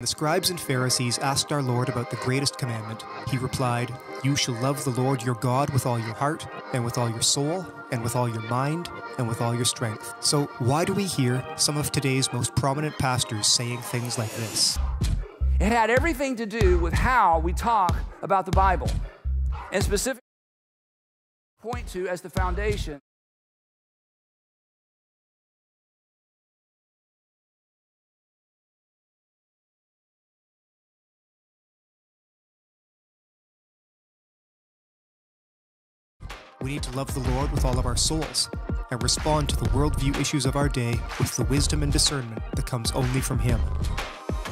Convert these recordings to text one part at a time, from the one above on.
The scribes and Pharisees asked our Lord about the greatest commandment. He replied, You shall love the Lord your God with all your heart, and with all your soul, and with all your mind, and with all your strength. So, why do we hear some of today's most prominent pastors saying things like this? It had everything to do with how we talk about the Bible, and specifically point to as the foundation. We need to love the Lord with all of our souls and respond to the worldview issues of our day with the wisdom and discernment that comes only from Him.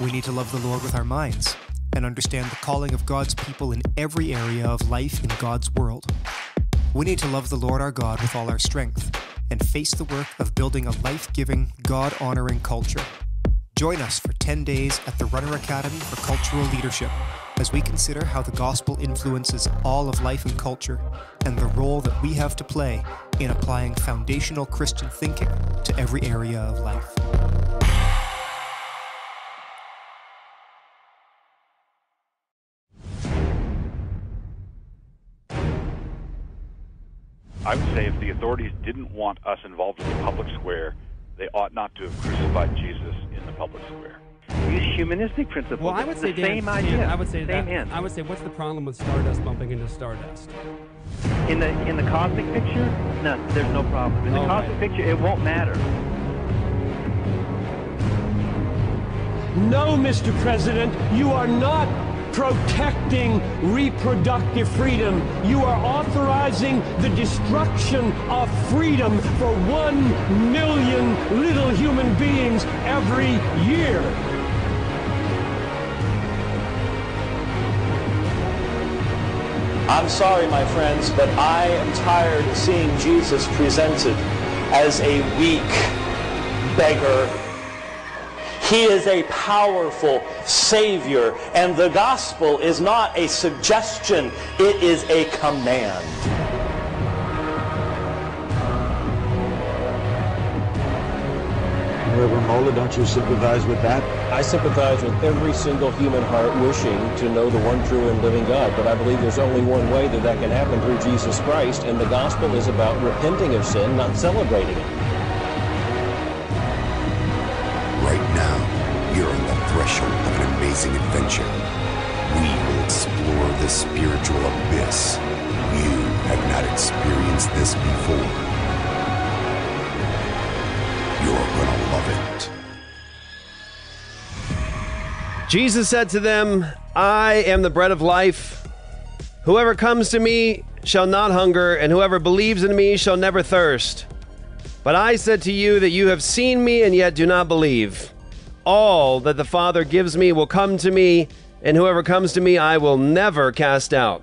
We need to love the Lord with our minds and understand the calling of God's people in every area of life in God's world. We need to love the Lord our God with all our strength and face the work of building a life giving, God honoring culture. Join us for 10 days at the Runner Academy for Cultural Leadership as we consider how the gospel influences all of life and culture and the role that we have to play in applying foundational Christian thinking to every area of life. I would say if the authorities didn't want us involved in the public square, they ought not to have crucified Jesus in the public square. Use humanistic principles. Well, I would It's say the Dan, same idea. Dan, I would say same that. end. I would say, what's the problem with Stardust bumping into Stardust? In the in the cosmic picture, no, there's no problem. In the Oh, cosmic right. picture, it won't matter. No, Mr. President, you are not protecting reproductive freedom. You are authorizing the destruction of freedom for one million little human beings every year. I'm sorry, my friends, but I am tired of seeing Jesus presented as a weak beggar. He is a powerful Savior, and the gospel is not a suggestion, it is a command. Mola, don't you sympathize with that? I sympathize with every single human heart wishing to know the one true and living God, but I believe there's only one way that that can happen through Jesus Christ, and the gospel is about repenting of sin, not celebrating it. Right now, you're on the threshold of an amazing adventure. We will explore the spiritual abyss. You have not experienced this before. You're gonna love it. Jesus said to them, I am the bread of life. Whoever comes to me shall not hunger, and whoever believes in me shall never thirst. But I said to you that you have seen me and yet do not believe. All that the Father gives me will come to me, and whoever comes to me I will never cast out.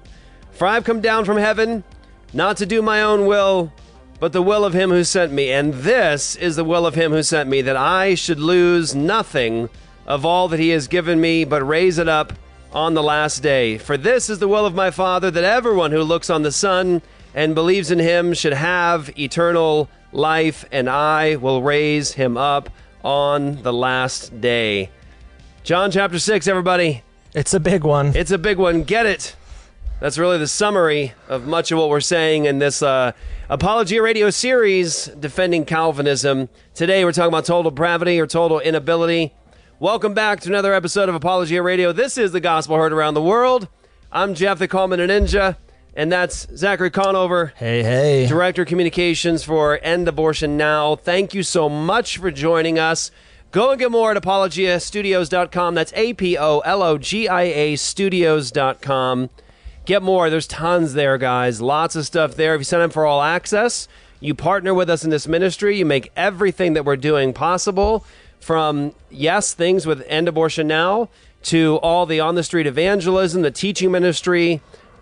For I have come down from heaven, not to do my own will, but the will of him who sent me. And this is the will of him who sent me, that I should lose nothing of all that he has given me, but raise it up on the last day. For this is the will of my Father, that everyone who looks on the Son and believes in him should have eternal life, and I will raise him up on the last day. John chapter 6, everybody. It's a big one. It's a big one. Get it. That's really the summary of much of what we're saying in this uh, Apologia Radio series, Defending Calvinism. Today we're talking about total depravity or total inability. Welcome back to another episode of Apologia Radio. This is the gospel heard around the world. I'm Jeff the Coleman and Ninja, and that's Zachary Conover. Hey, hey. Director of Communications for End Abortion Now. Thank you so much for joining us. Go and get more at apologiastudios.com. That's A P O L O G I A studios.com. Get more. There's tons there, guys. Lots of stuff there. If you sign up for all access, you partner with us in this ministry. You make everything that we're doing possible from, yes, things with End Abortion Now to all the on the street evangelism, the teaching ministry,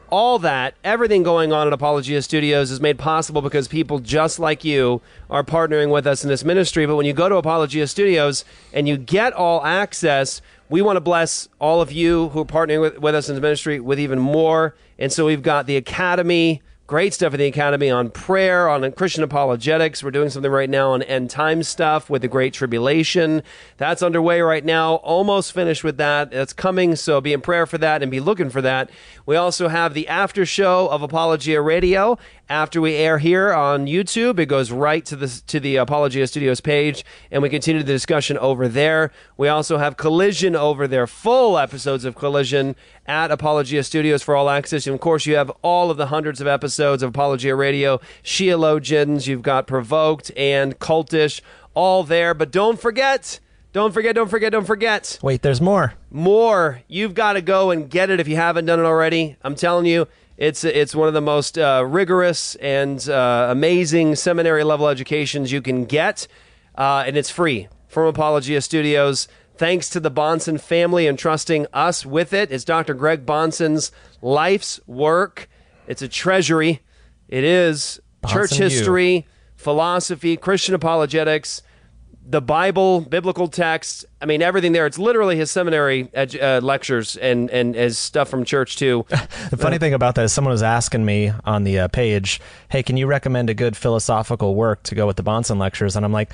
all that, everything going on at Apologia Studios is made possible because people just like you are partnering with us in this ministry. But when you go to Apologia Studios and you get all access, we want to bless all of you who are partnering with, with us in the ministry with even more. And so we've got the Academy Great stuff at the Academy on prayer, on Christian apologetics. We're doing something right now on end time stuff with the Great Tribulation. That's underway right now. Almost finished with that. That's coming, so be in prayer for that and be looking for that. We also have the after show of Apologia Radio. After we air here on YouTube, it goes right to the to the Apologia Studios page, and we continue the discussion over there. We also have Collision over there, full episodes of Collision at Apologia Studios for all access. And of course, you have all of the hundreds of episodes of Apologia Radio, Sheologians, you've got Provoked and Cultish, all there. But don't forget. Don't forget, don't forget, don't forget. Wait, there's more. More. You've got to go and get it if you haven't done it already. I'm telling you, it's it's one of the most uh, rigorous and uh, amazing seminary level educations you can get, uh, and it's free from Apologia Studios. Thanks to the Bahnsen family and trusting us with it. It's Dr. Greg Bahnsen's life's work. It's a treasury. It is church Bahnsen U. history, philosophy, Christian apologetics the Bible, biblical texts. I mean, everything there. It's literally his seminary edu- uh, lectures and and his stuff from church too. The funny thing about that is someone was asking me on the uh, page, "Hey, can you recommend a good philosophical work to go with the Bahnsen lectures?" And I'm like,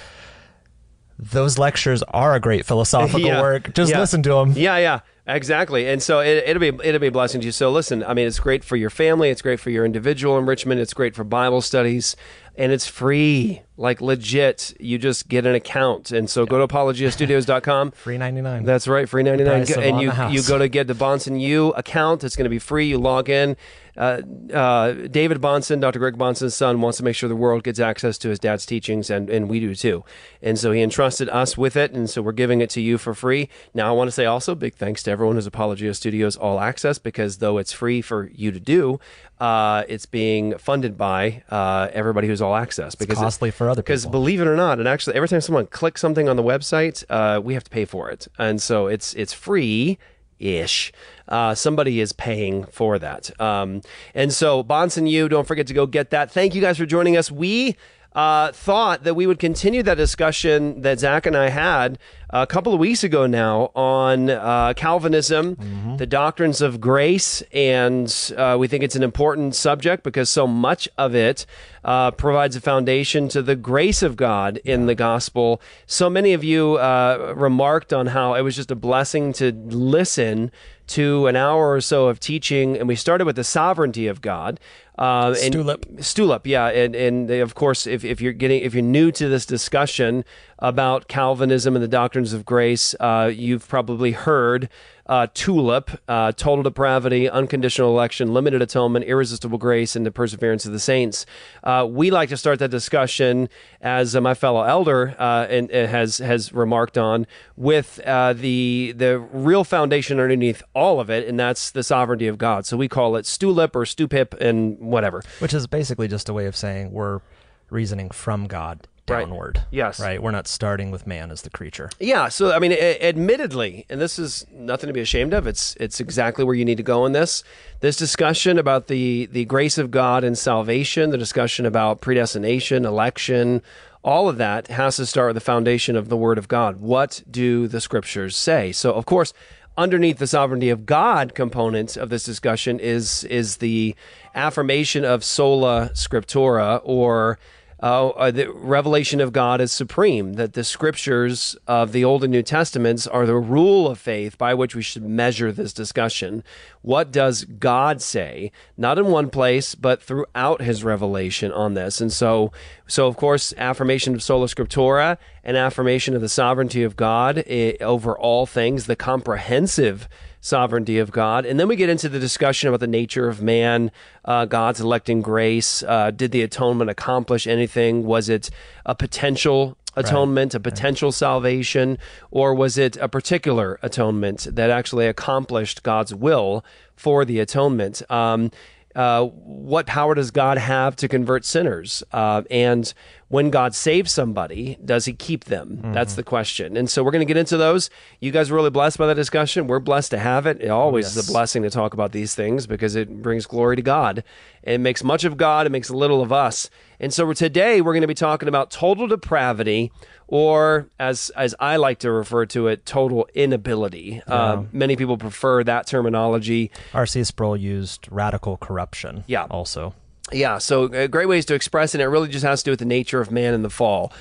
"Those lectures are a great philosophical Yeah. work. Just Yeah. listen to them." Yeah, yeah, exactly. And so it, it'll be it'll be a blessing to you. So listen, I mean, it's great for your family. It's great for your individual enrichment. It's great for Bible studies, and it's free, like legit. You just get an account, and so go to apologiastudios.com. Free ninety nine. That's right, free ninety nine. And you you go to get the Bahnsen U account. It's going to be free. You log in. Uh, uh, David Bahnsen, Dr. Greg Bahnsen's son, wants to make sure the world gets access to his dad's teachings, and, and we do too. And so he entrusted us with it, and so we're giving it to you for free. Now, I want to say also big thanks to everyone who's Apologia Studios All Access because though it's free for you to do, uh, it's being funded by uh, everybody who's All Access because it's costly for other people. Because believe it or not, and actually every time someone clicks something on the website, uh, we have to pay for it, and so it's it's free ish. Uh, somebody is paying for that. Um, and so, Bahnsen, you don't forget to go get that. Thank you guys for joining us. We uh, thought that we would continue that discussion that Zach and I had a couple of weeks ago now on uh, Calvinism, the doctrines of grace, and uh, we think it's an important subject because so much of it uh, provides a foundation to the grace of God in the gospel. So many of you uh, remarked on how it was just a blessing to listen to an hour or so of teaching, and we started with the sovereignty of God. Uh, and Stulip. Stulip, yeah, and and they, of course, if, if you're getting if you're new to this discussion about Calvinism and the doctrines of grace, uh, you've probably heard uh, TULIP, uh, total depravity, unconditional election, limited atonement, irresistible grace, and the perseverance of the saints. Uh, we like to start that discussion, as uh, my fellow elder uh, and, and has has remarked on, with uh, the the real foundation underneath all of it, and that's the sovereignty of God. So we call it STULIP or STUPIP and whatever. Which is basically just a way of saying we're reasoning from God Right. downward. Yes. Right. We're not starting with man as the creature. Yeah, so I mean, a- admittedly, and this is nothing to be ashamed of. It's it's exactly where you need to go in this. This discussion about the the grace of God and salvation, the discussion about predestination, election, all of that has to start with the foundation of the Word of God. What do the Scriptures say? So, of course, underneath the sovereignty of God component of this discussion is is the affirmation of sola scriptura or uh, uh, the revelation of God is supreme, that the scriptures of the Old and New Testaments are the rule of faith by which we should measure this discussion. What does God say? Not in one place, but throughout his revelation on this. And so, so of course, affirmation of sola scriptura and affirmation of the sovereignty of God eh, over all things, the comprehensive sovereignty of God. And then we get into the discussion about the nature of man, uh, God's electing grace. Uh, did the atonement accomplish anything? Was it a potential atonement, a potential salvation, or was it a particular atonement that actually accomplished God's will for the atonement? Um, uh, what power does God have to convert sinners? Uh, and when God saves somebody, does he keep them? That's the question. And so we're going to get into those. You guys are really blessed by that discussion. We're blessed to have it. It always is a blessing to talk about these things because it brings glory to God. It makes much of God, it makes little of us. And so today we're going to be talking about total depravity, or as as I like to refer to it, total inability. Uh, many people prefer that terminology. R.C. Sproul used radical corruption. Yeah. Also. Yeah, so uh, great ways to express it. It really just has to do with the nature of man in the fall.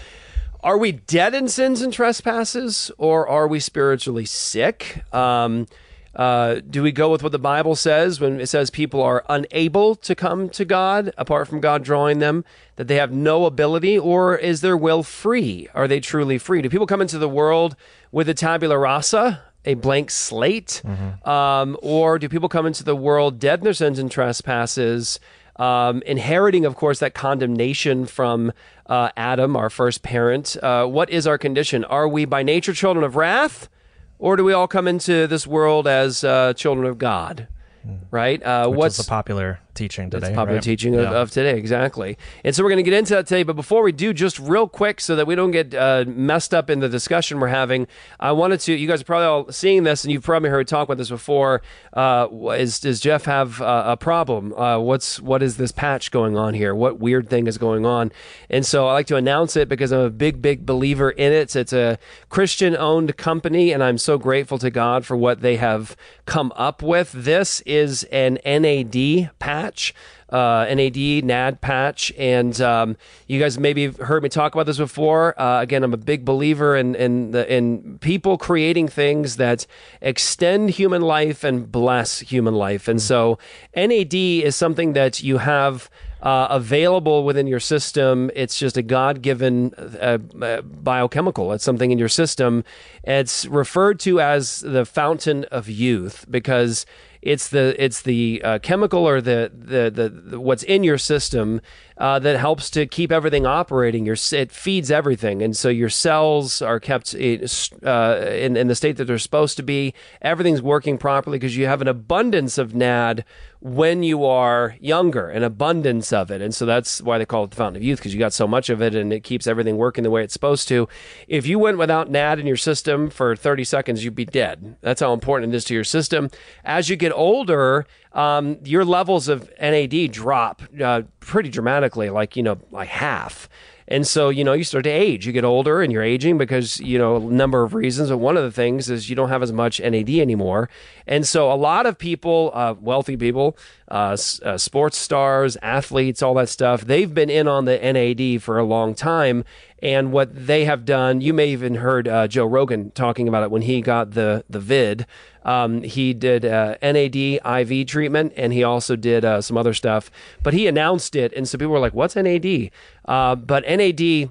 Are we dead in sins and trespasses, or are we spiritually sick? Um, uh, do we go with what the Bible says when it says people are unable to come to God apart from God drawing them, that they have no ability, or is their will free? Are they truly free? Do people come into the world with a tabula rasa, a blank slate? Um, or do people come into the world dead in their sins and trespasses? um, inheriting, of course, that condemnation from uh, Adam, our first parent. Uh, what is our condition? Are we by nature children of wrath, or do we all come into this world as uh, children of God? Right? Uh, what's the popular teaching today? that's popular right? teaching of, Yeah. of today, exactly. And so we're going to get into that today. But before we do, just real quick, so that we don't get uh, messed up in the discussion we're having, I wanted to. You guys are probably all seeing this, and you've probably heard talk about this before. Uh, is does Jeff have uh, a problem? Uh, what's what is this patch going on here? What weird thing is going on? And so I like to announce it because I'm a big, big believer in it. It's a Christian-owned company, and I'm so grateful to God for what they have come up with. This is an NAD patch uh, NAD NAD patch, and um, you guys maybe have heard me talk about this before. Uh, again, I'm a big believer in in the in people creating things that extend human life and bless human life, and so NAD is something that you have. Uh, available within your system. It's just a God given uh, uh, biochemical. It's something in your system. It's referred to as the fountain of youth because it's the it's the uh, chemical or the, the the the what's in your system uh, that helps to keep everything operating. Your it feeds everything, and so your cells are kept uh, in in the state that they're supposed to be. Everything's working properly because you have an abundance of NAD when you are younger, an abundance of it, and so that's why they call it the fountain of youth because you got so much of it, and it keeps everything working the way it's supposed to. If you went without NAD in your system for 30 seconds, you'd be dead. That's how important it is to your system. As you get older, um, your levels of NAD drop uh, pretty dramatically, like you know, like half. And so, you know, you start to age. You get older and you're aging because, you know, a number of reasons. But one of the things is you don't have as much NAD anymore. And so, a lot of people, uh, wealthy people, uh, uh, sports stars, athletes, all that stuff, they've been in on the NAD for a long time. And what they have done, you may even heard uh, Joe Rogan talking about it when he got the the vid. Um, he did uh, NAD IV treatment, and he also did uh, some other stuff. But he announced it, and so people were like, "What's NAD?" Uh, but NAD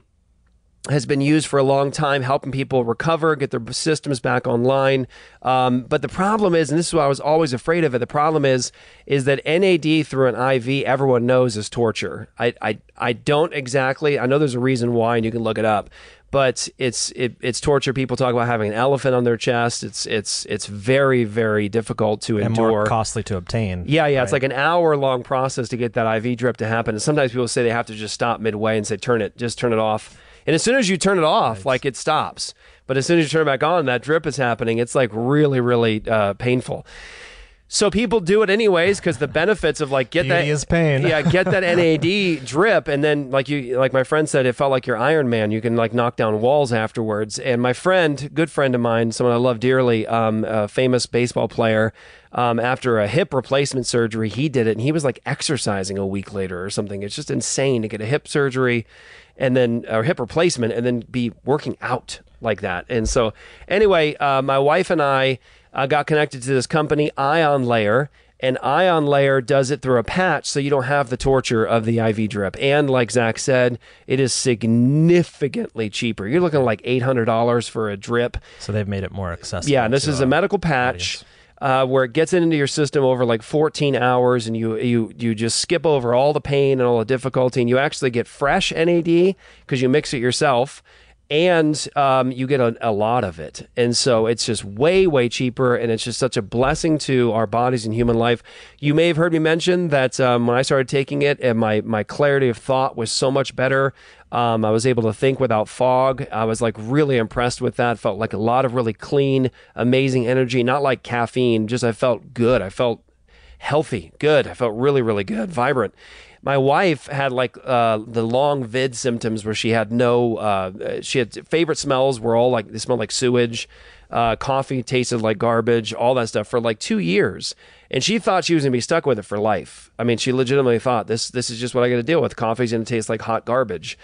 has been used for a long time, helping people recover, get their systems back online. Um, but the problem is, and this is what I was always afraid of it. The problem is, is that NAD through an IV, everyone knows is torture. I, I, I don't exactly. I know there's a reason why, and you can look it up. But it's it, it's torture. People talk about having an elephant on their chest. It's it's it's very very difficult to and endure. more costly to obtain. Yeah, yeah. It's like an hour long process to get that IV drip to happen. And sometimes people say they have to just stop midway and say, turn it, just turn it off. And as soon as you turn it off, like it stops. But as soon as you turn it back on, that drip is happening. It's like really, really uh, painful. So people do it anyways because the benefits of like get that Beauty is pain. yeah, get that NAD drip, and then like you, like my friend said, it felt like you're Iron Man. You can like knock down walls afterwards. And my friend, good friend of mine, someone I love dearly, um, a famous baseball player, um, after a hip replacement surgery, he did it, and he was like exercising a week later or something. It's just insane to get a hip surgery and then or hip replacement and then be working out like that. And so anyway, uh, my wife and I uh, got connected to this company, Ion Layer. And Ion Layer does it through a patch, so you don't have the torture of the IV drip. And like Zach said, it is significantly cheaper. You're looking at like eight hundred dollars for a drip. So they've made it more accessible. Yeah, and this is a medical patch uh, where it gets into your system over like 14 hours, and you you you just skip over all the pain and all the difficulty, and you actually get fresh NAD because you mix it yourself. And um, you get a, a lot of it. And so it's just way, way cheaper. And it's just such a blessing to our bodies and human life. You may have heard me mention that um, when I started taking it, and my, my clarity of thought was so much better. Um, I was able to think without fog. I was like really impressed with that. Felt like a lot of really clean, amazing energy. Not like caffeine. Just I felt good. I felt healthy, good. I felt really, really good, vibrant. My wife had like uh, the long vid symptoms where she had no, uh, she had favorite smells were all like they smelled like sewage. Uh, coffee tasted like garbage, all that stuff for like two years. And she thought she was to be stuck with it for life. I mean, she legitimately thought this this is just what I got to deal with. Coffee's to taste like hot garbage.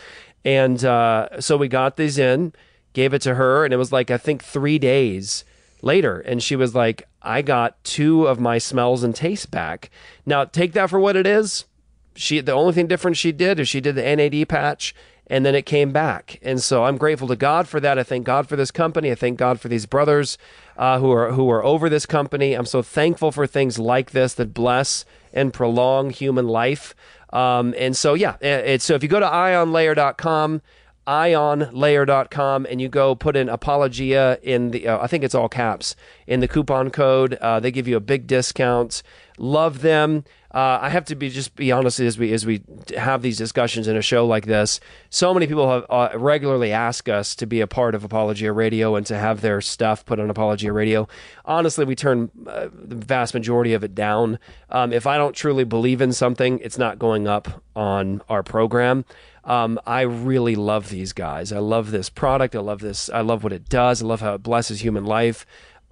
And uh, so we got these in, gave it to her, and it was like, I think three days later. And she was like, I got two of my smells and tastes back. Now, take that for what it is. She The only thing different she did is she did the NAD patch and then it came back. And so I'm grateful to God for that. I thank God for this company. I thank God for these brothers uh, who are who are over this company. I'm so thankful for things like this that bless and prolong human life. Um, and so yeah, so if you go to ionlayer.com ionlayer.com and you go put in apologia in the uh, i think it's all caps in the coupon code uh, they give you a big discount love them uh, I have to be just be honest as we as we have these discussions in a show like this. So many people have uh, regularly asked us to be a part of Apologia Radio and to have their stuff put on Apologia Radio. Honestly, we turn uh, the vast majority of it down. Um, if I don't truly believe in something, it's not going up on our program. Um, I really love these guys. I love this product. I love this. I love what it does. I love how it blesses human life.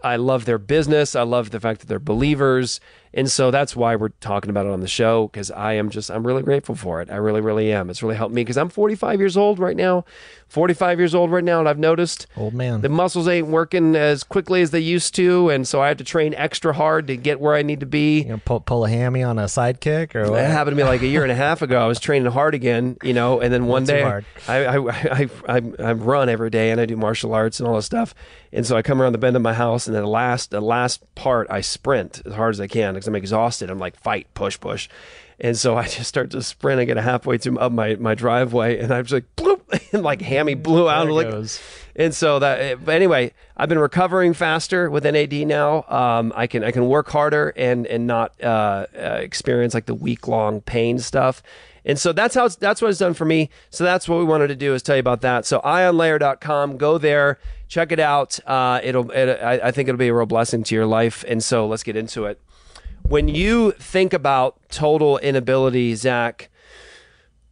I love their business. I love the fact that they're believers. And so that's why we're talking about it on the show because I am just, I'm really grateful for it. I really, really am. It's really helped me because I'm 45 years old right now. 45 years old right now, and I've noticed old man the muscles ain't working as quickly as they used to, and so I have to train extra hard to get where I need to be. You know, pull, pull a hammy on a sidekick, or what? That happened to me like a year and a half ago. I was training hard again, you know, and then one day I, I, I, I, I run every day and I do martial arts and all this stuff, and so I come around the bend of my house, and then the last the last part I sprint as hard as I can because I'm exhausted. I'm like fight, push, push. And so I just start to sprint. I get a halfway to up my, my driveway, and I'm just like, bloop, and like hammy blew out. Like, goes. and so that. But anyway, I've been recovering faster with NAD now. Um, I can I can work harder and and not uh, uh, experience like the week long pain stuff. And so that's how it's, that's what it's done for me. So that's what we wanted to do is tell you about that. So ionlayer.com, go there, check it out. Uh, it'll, it, I, I think it'll be a real blessing to your life. And so let's get into it when you think about total inability, Zach,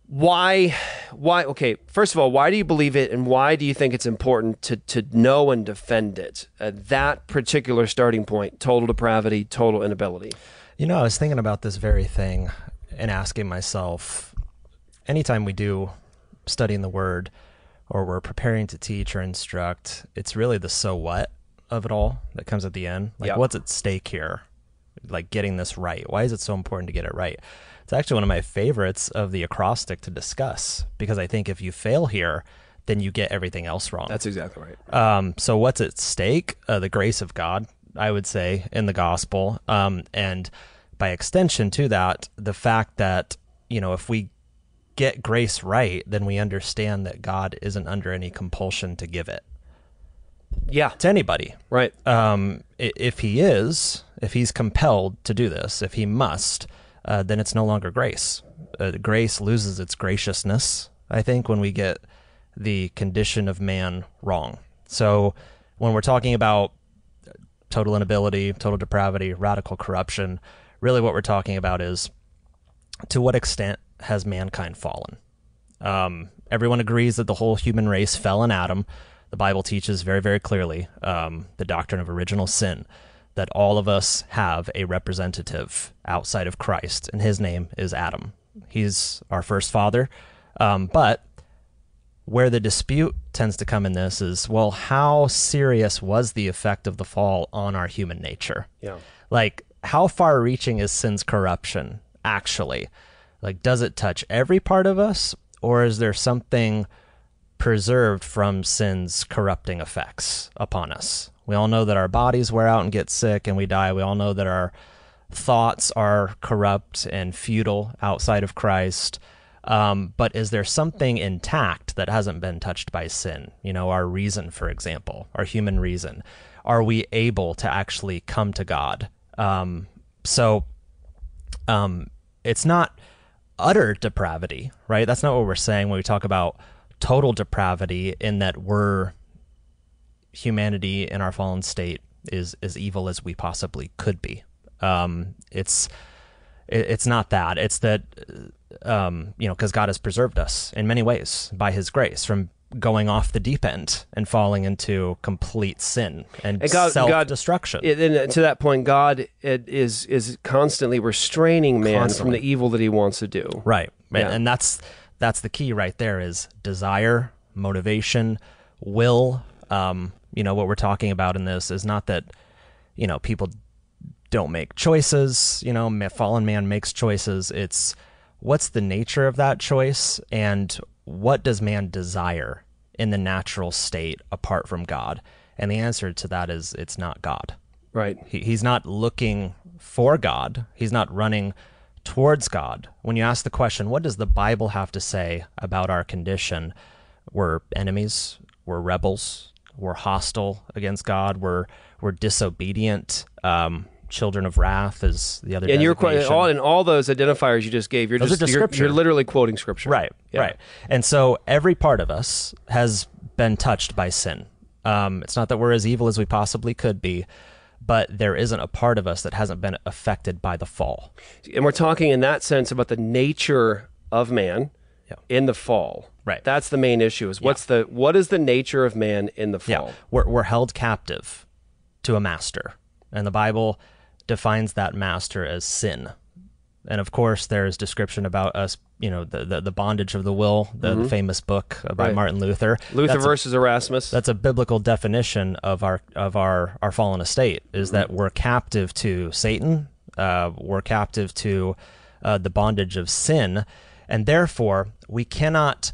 why why okay first of all why do you believe it and why do you think it's important to to know and defend it at that particular starting point total depravity total inability? You know i was thinking about this very thing and asking myself anytime we do studying the word or we're preparing to teach or instruct it's really the so what of it all that comes at the end. Like yep. what's at stake here like getting this right? Why is it so important to get it right? It's actually one of my favorites of the acrostic to discuss because I think if you fail here, then you get everything else wrong. That's exactly right. Um, so what's at stake? Uh, the grace of God, I would say, in the gospel, um, and by extension to that, the fact that you know if we get grace right, then we understand that God isn't under any compulsion to give it. Yeah, to anybody. Right. Um, if he is, if he's compelled to do this, if he must, uh, then it's no longer grace. Uh, grace loses its graciousness, I think, when we get the condition of man wrong. So when we're talking about total inability, total depravity, radical corruption, really what we're talking about is to what extent has mankind fallen? Um, everyone agrees that the whole human race fell in Adam the Bible teaches very, very clearly um, the doctrine of original sin, that all of us have a representative outside of Christ, and his name is Adam. He's our first father. Um, but where the dispute tends to come in this is well, how serious was the effect of the fall on our human nature? Yeah. Like, how far reaching is sin's corruption actually? Like, does it touch every part of us, or is there something preserved from sin's corrupting effects upon us. We all know that our bodies wear out and get sick and we die. We all know that our thoughts are corrupt and futile outside of Christ. Um, but is there something intact that hasn't been touched by sin? You know, our reason, for example, our human reason. Are we able to actually come to God? Um, so um, it's not utter depravity, right? That's not what we're saying when we talk about total depravity in that we're humanity in our fallen state is as evil as we possibly could be. Um, it's it, it's not that. It's that um, you know because God has preserved us in many ways by His grace from going off the deep end and falling into complete sin and, And God- self-destruction. It- and to that point, God it is is constantly restraining man Constantly. from the evil that he wants to do. Right. And- And that's that's the key right there is desire, motivation, will. Um, you know, what we're talking about in this is not that, you know, people don't make choices, you know, fallen man makes choices. It's what's the nature of that choice and what does man desire in the natural state apart from God? And the answer to that is it's not God. Right. He, he's not looking for God. He's not running towards God. When you ask the question, what does the Bible have to say about our condition? We're enemies. We're rebels. We're hostile against God. We're we're disobedient. Um, children of wrath is the other. And you're quite, all in all those identifiers you just gave. You're Those just, are you're, you're literally quoting scripture. Right, Yeah. right. And so every part of us has been touched by sin. Um, it's not that we're as evil as we possibly could be, but there isn't a part of us that hasn't been affected by the fall. And we're talking in that sense about the nature of man in the fall. Right. That's the main issue. Is what's the what is the nature of man in the fall? Yeah, we're, we're held captive to a master, and the Bible defines that master as sin. And of course, there's description about us, you know, the the, the bondage of the will, the, the Mhm. famous book by Right. Martin Luther. Luther That's a- versus Erasmus. That's a biblical definition of our of our our fallen estate. Is that we're captive to Satan, uh, we're captive to uh, the bondage of sin, and therefore we cannot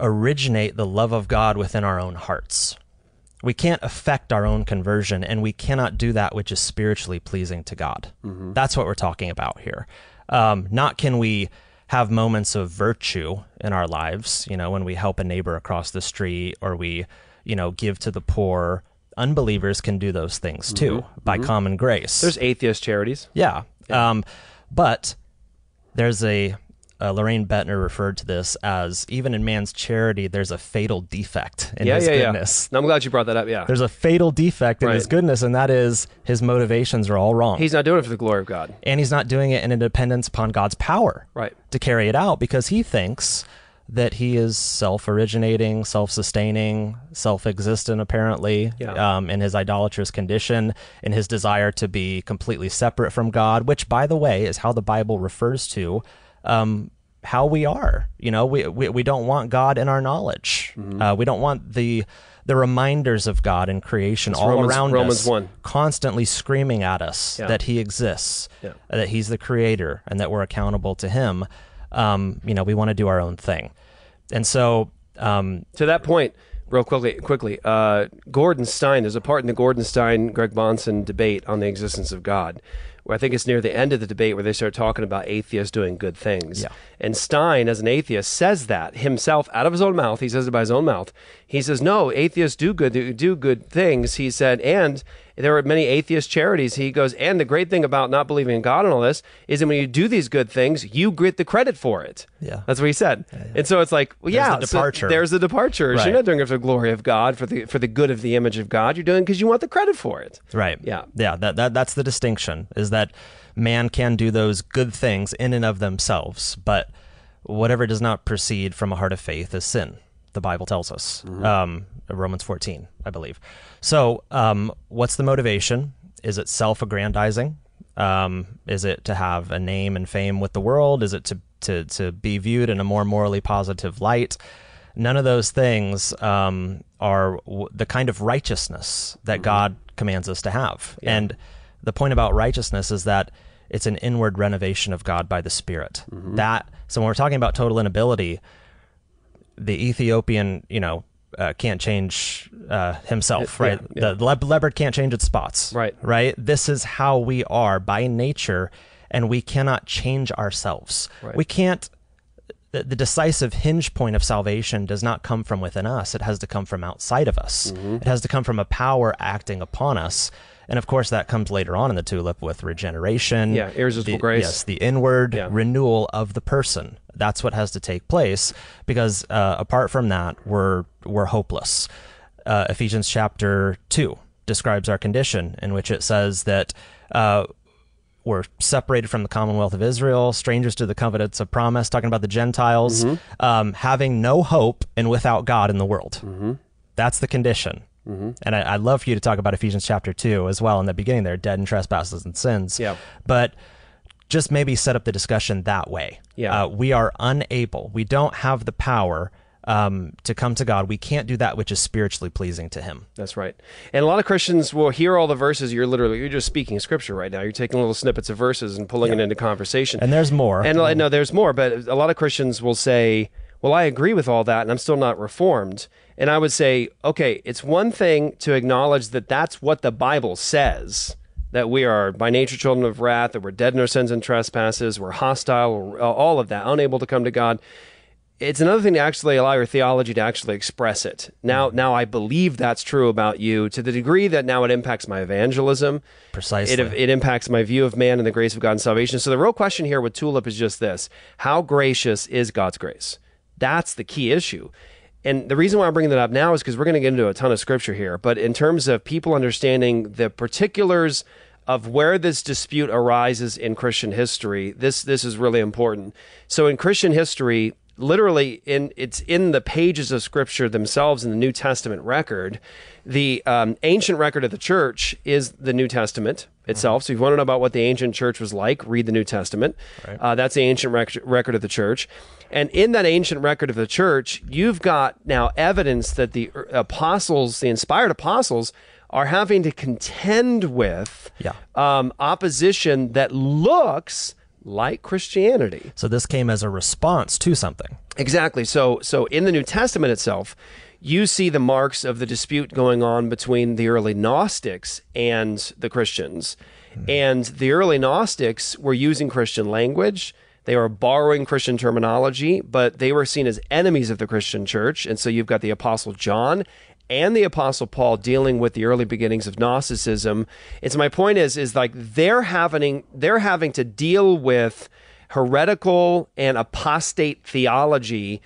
originate the love of God within our own hearts. We can't affect our own conversion, and we cannot do that which is spiritually pleasing to God. Mhm. That's what we're talking about here. Um, not can we have moments of virtue in our lives, you know, when we help a neighbor across the street or we, you know, give to the poor. Unbelievers can do those things too Mhm. by Mhm. common grace. There's atheist charities. Yeah. Um, but there's a, uh, Loraine Boettner referred to this as even in man's charity, there's a fatal defect in yeah, his yeah, goodness. yeah. I'm glad you brought that up. Yeah. There's a fatal defect in his goodness, and that is his motivations are all wrong. He's not doing it for the glory of God. and he's not doing it in a dependence upon God's power Right. to carry it out because he thinks that he is self-originating, self-sustaining, self-existent apparently Yeah. um, in his idolatrous condition, in his desire to be completely separate from God, which by the way is how the Bible refers to um, how we are. You know, we, we, we don't want God in our knowledge. Mm-hmm. Uh, we don't want the the reminders of God in creation It's all Romans- around Romans us, 1. constantly screaming at us Yeah. that He exists, Yeah. that He's the Creator, and that we're accountable to Him. Um, you know, we want to do our own thing, and so um, to that point, real quickly, quickly, uh, Gordon Stein. There's a part in the Gordon Stein Greg Bahnsen debate on the existence of God, where I think it's near the end of the debate where they start talking about atheists doing good things. Yeah. And Stein, as an atheist, says that himself out of his own mouth. He says it by his own mouth. He says, "No, atheists do good do good things." He said, and there are many atheist charities. He goes, and the great thing about not believing in God and all this is that when you do these good things, you get the credit for it. Yeah. That's what he said. And so it's like, well, There's yeah, the so departure. there's the departure. Right. You're not doing it for the glory of God, for the for the good of the image of God. You're doing it because you want the credit for it. Right. Yeah. Yeah. That, that that's the distinction is that man can do those good things in and of themselves, but whatever does not proceed from a heart of faith is sin. The Bible tells us. Um, Romans 14, I believe. So, um, what's the motivation? Is it self-aggrandizing? Um, is it to have a name and fame with the world? Is it to to to be viewed in a more morally positive light? None of those things um, are w- the kind of righteousness that God commands us to have. And the point about righteousness is that it's an inward renovation of God by the Spirit. That so when we're talking about total inability, the Ethiopian, you know, uh, can't change uh, himself, Yeah, right? yeah. The le- leopard can't change its spots, Right. Right. This is how we are by nature, and we cannot change ourselves. Right. We can't. The, the decisive hinge point of salvation does not come from within us. It has to come from outside of us. Mm-hmm. It has to come from a power acting upon us. And of course, that comes later on in the tulip with regeneration. Yeah, irresistible the- grace. Yes, the inward Yeah. renewal of the person. That's what has to take place because uh, apart from that, we're we're hopeless. Uh, Ephesians chapter two describes our condition, in which it says that uh, we're separated from the Commonwealth of Israel, strangers to the covenants of promise, talking about the Gentiles, um, having no hope and without God in the world. That's the condition. And I, I'd love for you to talk about Ephesians chapter 2 as well in the beginning there, dead in trespasses and sins. Yeah. But just maybe set up the discussion that way. Yeah. Uh, we are unable, we don't have the power um, to come to God. We can't do that which is spiritually pleasing to Him. That's right. And a lot of Christians will hear all the verses. You're literally you're just speaking scripture right now. You're taking little snippets of verses and pulling it into conversation. And there's more. And uh, no, there's more. But a lot of Christians will say, "Well, I agree with all that, and I'm still not reformed." And I would say, okay, it's one thing to acknowledge that that's what the Bible says. That we are by nature children of wrath, that we're dead in our sins and trespasses, we're hostile, we're, all of that, unable to come to God it's another thing to actually allow your theology to actually express it. Now, mm-hmm. now I believe that's true about you to the degree that now it impacts my evangelism. Precisely. It, it impacts my view of man and the grace of God and salvation. So the real question here with Tulip is just this: How gracious is God's grace? That's the key issue. And the reason why I'm bringing that up now is because we're going to get into a ton of scripture here. But in terms of people understanding the particulars of where this dispute arises in Christian history, this this is really important. So in Christian history, literally in it's in the pages of scripture themselves in the new testament record. The um, ancient record of the church is the new testament itself. So if you want to know about what the ancient church was like read the new testament. Uh, that's the ancient rec- record of the church. And in that ancient record of the church you've got now evidence that the uh, apostles the inspired apostles are having to contend with Yeah. um, opposition that looks like christianity So this came as a response to something. Exactly. So so in the New Testament itself, you see the marks of the dispute going on between the early Gnostics and the Christians. Hmm. And the early Gnostics were using Christian language. They were borrowing Christian terminology, but they were seen as enemies of the Christian church. And so you've got the Apostle John and the Apostle Paul dealing with the early beginnings of Gnosticism. It's my point is is like they're having they're having to deal with heretical and apostate theology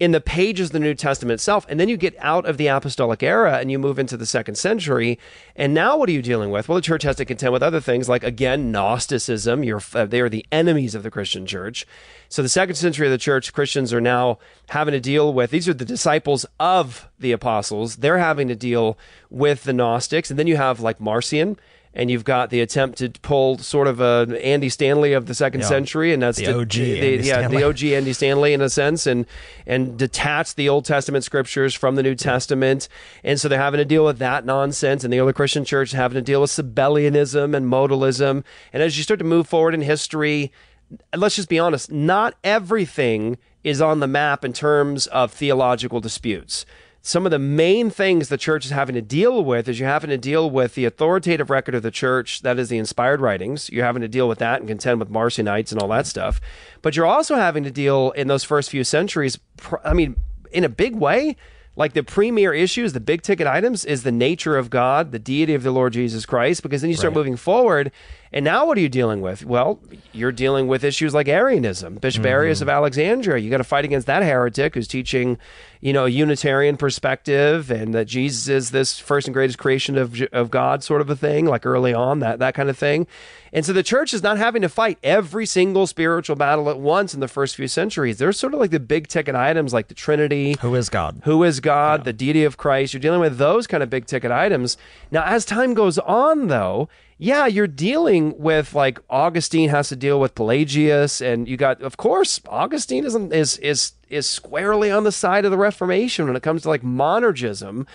in the pages of the New Testament itself. And then you get out of the apostolic era and you move into the second century. And now what are you dealing with? Well, the church has to contend with other things like, again, Gnosticism. Uh, they are the enemies of the Christian church. So the second century of the church, Christians are now having to deal with, these are the disciples of the apostles. They're having to deal with the Gnostics. And then you have like Marcion and you've got the attempt to pull sort of a Andy Stanley of the second Yeah. century, and that's The to- OG the- Andy yeah, Stanley. the OG Andy Stanley in a sense, and and detach the Old Testament scriptures from the New Testament, and so they're having to deal with that nonsense, and the early Christian church having to deal with Sabellianism and modalism, and as you start to move forward in history, let's just be honest, not everything is on the map in terms of theological disputes. Some of the main things the church is having to deal with is you're having to deal with the authoritative record of the church, that is the inspired writings. You're having to deal with that and contend with Marcionites and all that stuff. But you're also having to deal in those first few centuries, I mean, in a big way, like the premier issues, the big ticket items is the nature of God, the deity of the Lord Jesus Christ, because then you start Right. moving forward. And now what are you dealing with? Well, you're dealing with issues like Arianism, Bishop mm-hmm. Arius of Alexandria. You got to fight against that heretic who's teaching, you know, a Unitarian perspective and that Jesus is this first and greatest creation of, of God sort of a thing, like early on, that, that kind of thing. And so the church is not having to fight every single spiritual battle at once in the first few centuries. There's sort of like the big ticket items like the Trinity. Who is God? Who is God, the deity of Christ. You're dealing with those kind of big ticket items. Now, as time goes on, though, yeah, you're dealing with like Augustine has to deal with Pelagius, and you got, of course, Augustine isn't is is is squarely on the side of the Reformation when it comes to like monergism,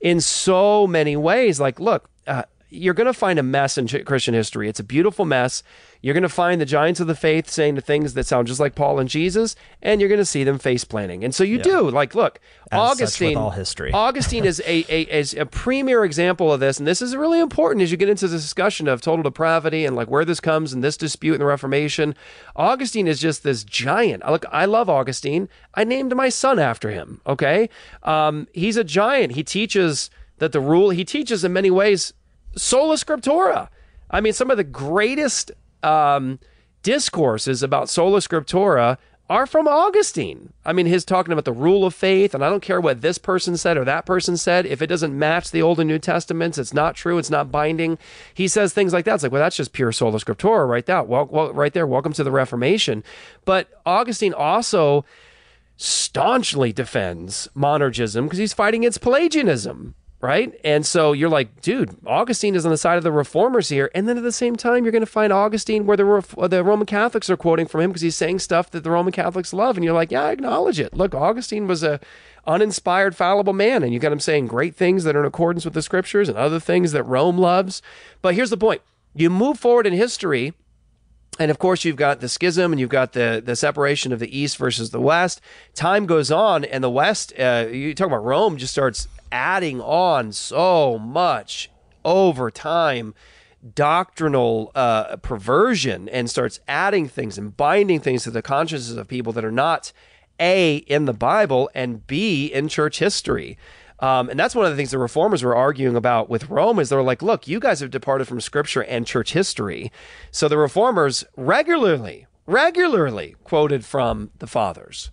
in so many ways. Like, look. Uh, you're going to find a mess in Christian history. It's a beautiful mess. You're going to find the giants of the faith saying the things that sound just like Paul and Jesus, and you're going to see them face planting. And so you do. Like, look, As Augustine. all history. Augustine is a, a is a premier example of this, and this is really important as you get into the discussion of total depravity and like where this comes and this dispute in the Reformation. Augustine is just this giant. Look, I love Augustine. I named my son after him. Okay, um, he's a giant. He teaches that the rule. He teaches in many ways sola scriptura. I mean, some of the greatest um, discourses about sola scriptura are from Augustine. I mean, his talking about the rule of faith, and I don't care what this person said or that person said. If it doesn't match the Old and New Testaments, it's not true. It's not binding. He says things like that. It's like, well, that's just pure sola scriptura, right? Well, well, right there. Welcome to the Reformation. But Augustine also staunchly defends monergism because he's fighting against Pelagianism right? And so you're like, dude, Augustine is on the side of the reformers here, and then at the same time, you're going to find Augustine where the the Roman Catholics are quoting from him because he's saying stuff that the Roman Catholics love, and you're like, yeah, I acknowledge it. Look, Augustine was a uninspired, fallible man, and you got him saying great things that are in accordance with the scriptures and other things that Rome loves. But here's the point: you move forward in history. And of course, you've got the schism and you've got the, the separation of the East versus the West. Time goes on, and the West, uh, you talk about Rome, just starts adding on so much over time doctrinal uh, perversion and starts adding things and binding things to the consciences of people that are not a in the Bible and b in church history. Um, and that's one of the things the reformers were arguing about with Rome is they're like, look, you guys have departed from scripture and church history. So the reformers regularly, regularly quoted from the fathers.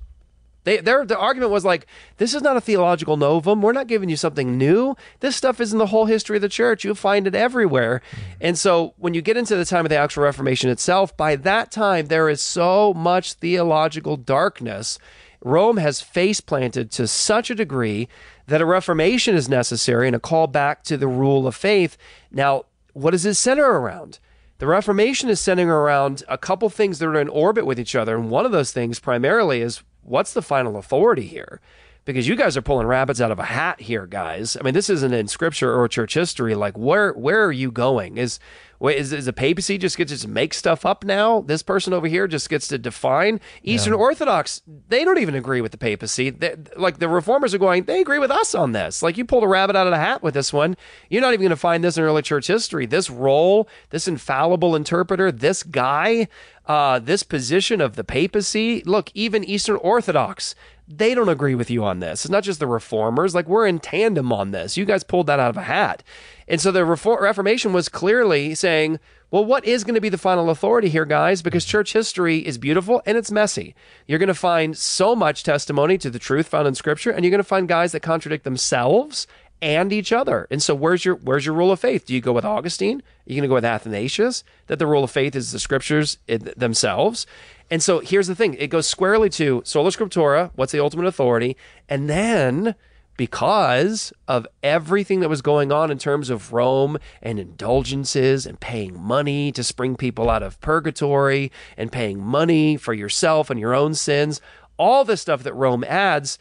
They, their the argument was like, this is not a theological novum. We're not giving you something new. This stuff is in the whole history of the church. You'll find it everywhere. Mm-hmm. And so when you get into the time of the actual Reformation itself, by that time there is so much theological darkness. Rome has face planted to such a degree that a reformation is necessary and a call back to the rule of faith. Now, what does it center around? The Reformation is centering around a couple things that are in orbit with each other. And one of those things primarily is what's the final authority here? Because you guys are pulling rabbits out of a hat here, guys. I mean, this isn't in scripture or church history. Like, where where are you going? Is Wait, is, is the papacy just gets to make stuff up now? This person over here just gets to define Eastern yeah. Orthodox. They don't even agree with the papacy. They, like the reformers are going, they agree with us on this. Like you pulled a rabbit out of the hat with this one. You're not even going to find this in early church history. This role, this infallible interpreter, this guy, uh, this position of the papacy. Look, even Eastern Orthodox they don't agree with you on this. It's not just the reformers. Like we're in tandem on this. You guys pulled that out of a hat. And so the Reformation was clearly saying, well, what is going to be the final authority here, guys? Because church history is beautiful and it's messy. You're going to find so much testimony to the truth found in Scripture, and you're going to find guys that contradict themselves and each other. And so, where's your where's your rule of faith? Do you go with Augustine? Are you going to go with Athanasius? That the rule of faith is the Scriptures themselves. And so, here's the thing: it goes squarely to sola scriptura. What's the ultimate authority? And then because of everything that was going on in terms of Rome and indulgences and paying money to spring people out of purgatory and paying money for yourself and your own sins, all the stuff that Rome adds,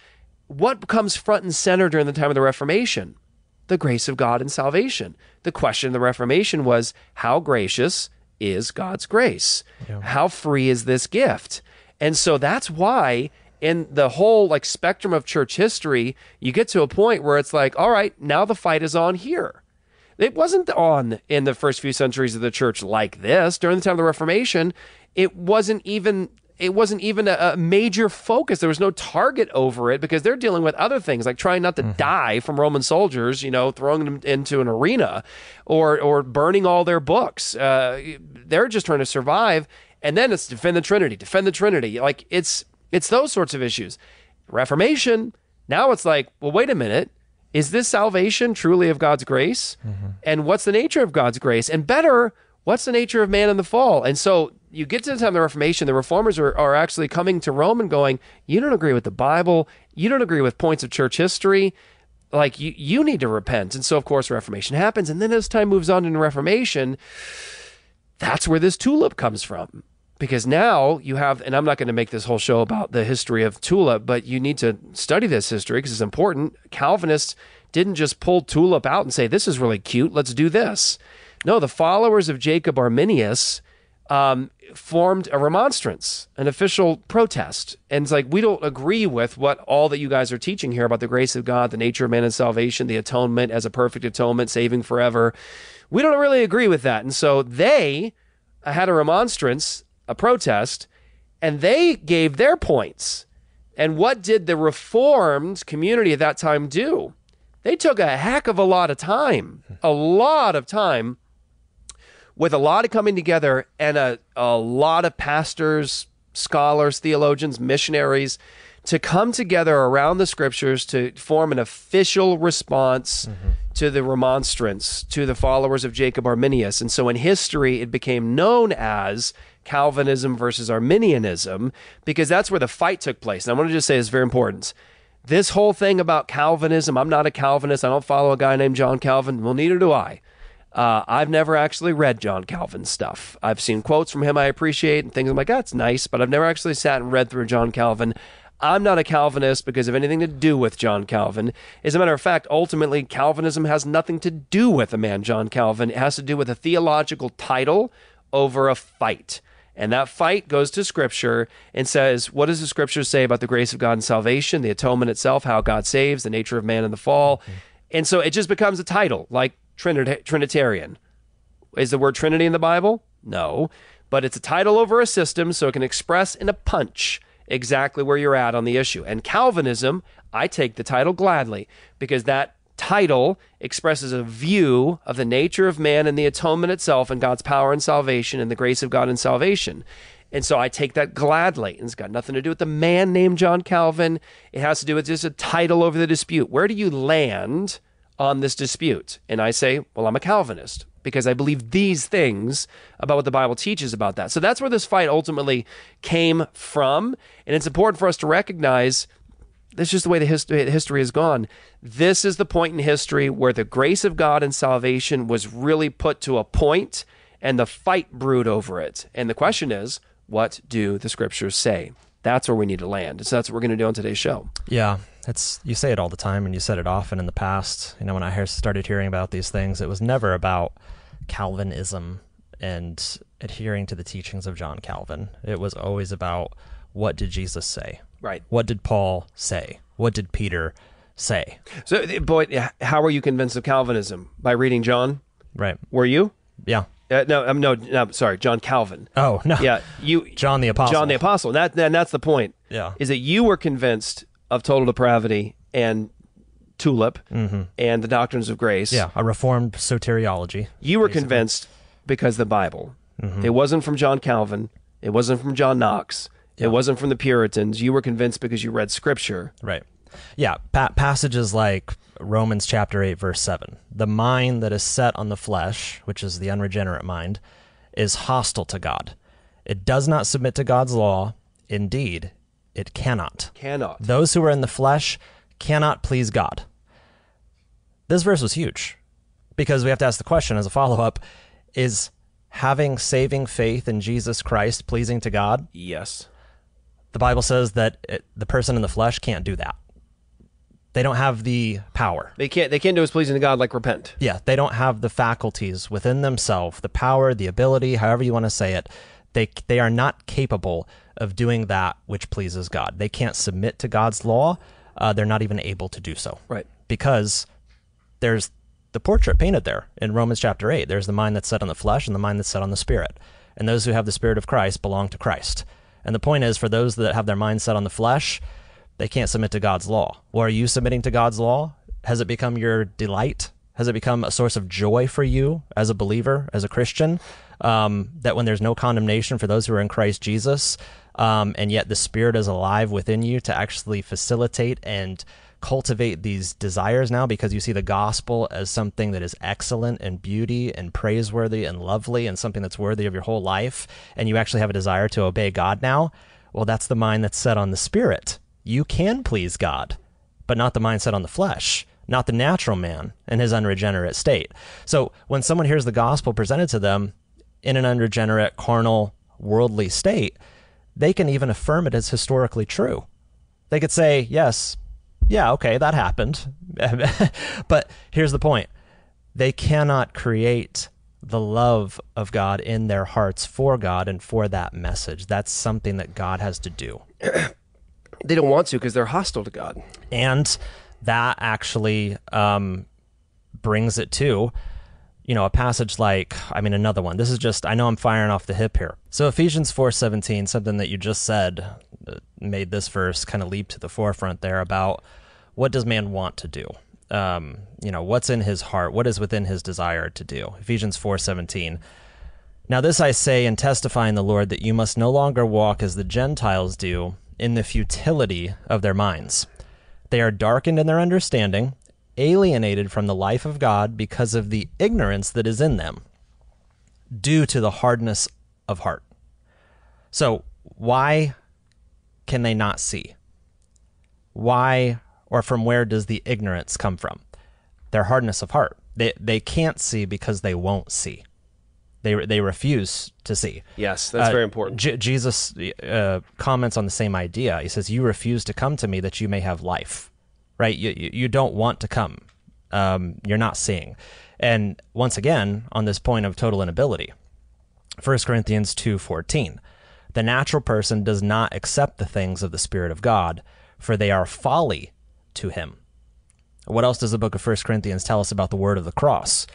what comes front and center during the time of the Reformation? The grace of God and salvation. The question of the Reformation was how gracious is God's grace? Yeah. How free is this gift? And so that's why in the whole like spectrum of church history, you get to a point where it's like, all right, now the fight is on here. It wasn't on in the first few centuries of the church like this. During the time of the Reformation, it wasn't even it wasn't even a, a, major focus. There was no target over it because they're dealing with other things like trying not to mm-hmm. die from Roman soldiers, you know, throwing them into an arena or or burning all their books. Uh, they're just trying to survive. And then it's defend the Trinity, defend the Trinity. Like it's it's those sorts of issues. Reformation, now it's like, well, wait a minute. Is this salvation truly of God's grace? Mm-hmm. And what's the nature of God's grace? And better, what's the nature of man in the fall? And so you get to the time of the Reformation, the reformers are, are actually coming to Rome and going, You don't agree with the Bible. You don't agree with points of church history. Like, you, you need to repent. And so, of course, Reformation happens. And then as time moves on in Reformation, that's where this tulip comes from because now you have, and I'm not going to make this whole show about the history of tulip, but you need to study this history because it's important. Calvinists didn't just pull tulip out and say, this is really cute, let's do this. No, the followers of Jacob Arminius um, formed a remonstrance, an official protest. And it's like, we don't agree with what all that you guys are teaching here about the grace of God, the nature of man and salvation, the atonement as a perfect atonement, saving forever. We don't really agree with that. And so they had a remonstrance a protest, and they gave their points. And what did the reformed community at that time do? They took a heck of a lot of time, a lot of time, with a lot of coming together and a, a lot of pastors scholars, theologians, missionaries to come together around the scriptures to form an official response mm-hmm. to the remonstrance to the followers of Jacob Arminius. And so in history, it became known as Calvinism versus Arminianism because that's where the fight took place. And I want to just say it's very important. This whole thing about Calvinism, I'm not a Calvinist. I don't follow a guy named John Calvin. Well, neither do I. Uh, I've never actually read John Calvin's stuff. I've seen quotes from him I appreciate and things I'm like, that's nice, but I've never actually sat and read through John Calvin. I'm not a Calvinist because of anything to do with John Calvin. As a matter of fact, ultimately, Calvinism has nothing to do with a man, John Calvin. It has to do with a theological title over a fight. And that fight goes to Scripture and says, what does the Scripture say about the grace of God and salvation, the atonement itself, how God saves, the nature of man in the fall? And so it just becomes a title, like Trinit- Trinitarian. Is the word Trinity in the Bible? No. But it's a title over a system so it can express in a punch exactly where you're at on the issue. And Calvinism, I take the title gladly because that title expresses a view of the nature of man and the atonement itself and God's power and salvation and the grace of God and salvation. And so I take that gladly. And it's got nothing to do with the man named John Calvin. It has to do with just a title over the dispute. Where do you land on this dispute? And I say, well, I'm a Calvinist because I believe these things about what the Bible teaches about that. So that's where this fight ultimately came from. And it's important for us to recognize this is just the way the history, history has gone. This is the point in history where the grace of God and salvation was really put to a point and the fight brewed over it. And the question is, what do the scriptures say? That's where we need to land. So that's what we're going to do on today's show. Yeah, it's you say it all the time, and you said it often in the past. You know, when I started hearing about these things, it was never about Calvinism and adhering to the teachings of John Calvin. It was always about what did Jesus say? Right. What did Paul say? What did Peter say? So, eh, boy, how were you convinced of Calvinism? By reading John? Right. Were you? Yeah. Uh, no, um, no, no. Sorry, John Calvin. Oh no. Yeah, you. John the Apostle. John the Apostle. That, and that's the point. Yeah. Is that you were convinced of total depravity and tulip mm-hmm. and the doctrines of grace. Yeah, a reformed soteriology. You were basically. convinced because the Bible. Mm-hmm. It wasn't from John Calvin. It wasn't from John Knox. Yeah. It wasn't from the Puritans. You were convinced because you read Scripture. Right. Yeah. Pa- passages like Romans chapter 8, verse 7. The mind that is set on the flesh, which is the unregenerate mind, is hostile to God. It does not submit to God's law. Indeed, it cannot. Cannot. Those who are in the flesh cannot please God. This verse was huge because we have to ask the question as a follow up is having saving faith in Jesus Christ pleasing to God? Yes. The Bible says that it, the person in the flesh can't do that. They don't have the power. They can't. They can't do what's pleasing to God, like repent. Yeah, they don't have the faculties within themselves, the power, the ability, however you want to say it. They they are not capable of doing that which pleases God. They can't submit to God's law. Uh, they're not even able to do so. Right. Because there's the portrait painted there in Romans chapter 8. There's the mind that's set on the flesh and the mind that's set on the spirit. And those who have the spirit of Christ belong to Christ. And the point is, for those that have their mind set on the flesh, they can't submit to God's law. Well, are you submitting to God's law? Has it become your delight? Has it become a source of joy for you as a believer, as a Christian? Um, that when there's no condemnation for those who are in Christ Jesus, um, and yet the Spirit is alive within you to actually facilitate and cultivate these desires now because you see the gospel as something that is excellent and beauty and praiseworthy and lovely and something that's worthy of your whole life, and you actually have a desire to obey God now. Well, that's the mind that's set on the Spirit. You can please God, but not the mindset on the flesh not the natural man in his unregenerate state. So when someone hears the gospel presented to them in an unregenerate, carnal, worldly state, they can even affirm it as historically true. They could say, yes, yeah, okay, that happened. but here's the point they cannot create the love of God in their hearts for God and for that message. That's something that God has to do. They don't want to because they're hostile to God. And that actually um, brings it to you know a passage like i mean another one. This is just i know i'm firing off the hip here. So ephesians 4.17 something that you just said uh, made this verse kind of leap to the forefront there about what does man want to do? Um, you know what's in his heart? What is within his desire to do? Ephesians 4.17 Now, this I say and testify in the Lord that you must no longer walk as the Gentiles do in the futility of their minds. They are darkened in their understanding, alienated from the life of God because of the ignorance that is in them, due to the hardness of heart. So, why can they not see? Why or from where does the ignorance come from? Their hardness of heart. They, they can't see because they won't see. They, they refuse to see. Yes, that's Uh, very important. J- Jesus uh, comments on the same idea. He says, "You refuse to come to me that you may have life." Right? You you don't want to come. Um, you're not seeing. And once again, on this point of total inability, 1 Corinthians two fourteen, the natural person does not accept the things of the Spirit of God, for they are folly to him. What else does the book of 1 Corinthians tell us about the word of the cross?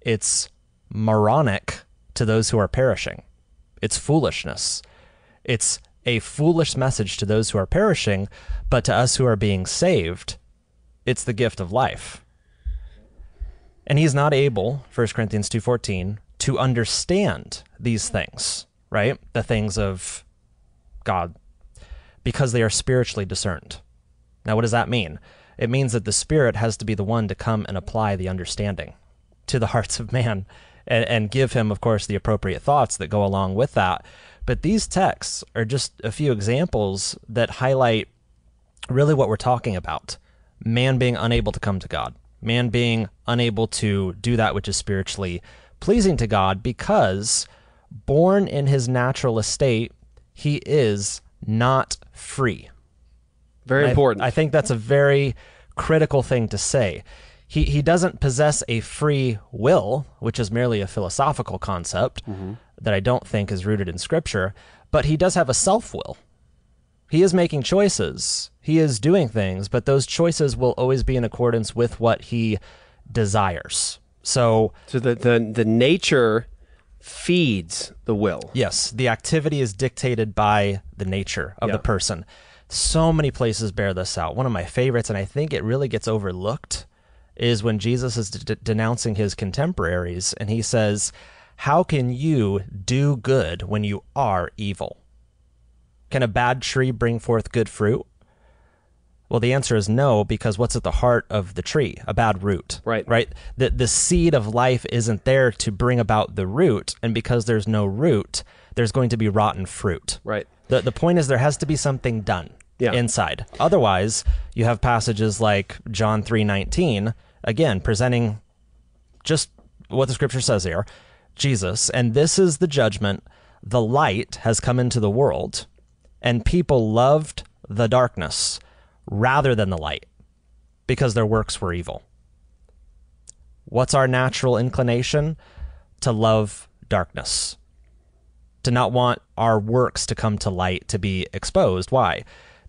It's moronic to those who are perishing. It's foolishness. It's a foolish message to those who are perishing, but to us who are being saved, it's the gift of life. And he's not able, 1 Corinthians 2:14, to understand these things, right? The things of God because they are spiritually discerned. Now what does that mean? It means that the spirit has to be the one to come and apply the understanding to the hearts of man and, and give him, of course, the appropriate thoughts that go along with that. But these texts are just a few examples that highlight really what we're talking about man being unable to come to God, man being unable to do that which is spiritually pleasing to God because born in his natural estate, he is not free. Very And I- important. I think that's a very critical thing to say. He he doesn't possess a free will, which is merely a philosophical concept mm-hmm. that I don't think is rooted in scripture, but he does have a self will. He is making choices. He is doing things, but those choices will always be in accordance with what he desires. So So the the, the nature feeds the will. Yes, the activity is dictated by the nature of Yeah. the person. So many places bear this out. One of my favorites, and I think it really gets overlooked, is when Jesus is d- denouncing his contemporaries and he says, How can you do good when you are evil? Can a bad tree bring forth good fruit? Well, the answer is no, because what's at the heart of the tree? A bad root. Right. Right? The, the seed of life isn't there to bring about the root, and because there's no root, there's going to be rotten fruit. Right. The, the point is, there has to be something done Yeah. inside. Otherwise, you have passages like John 3.19, again, presenting just what the scripture says here Jesus, and this is the judgment. The light has come into the world, and people loved the darkness rather than the light because their works were evil. What's our natural inclination? To love darkness, to not want our works to come to light, to be exposed. Why?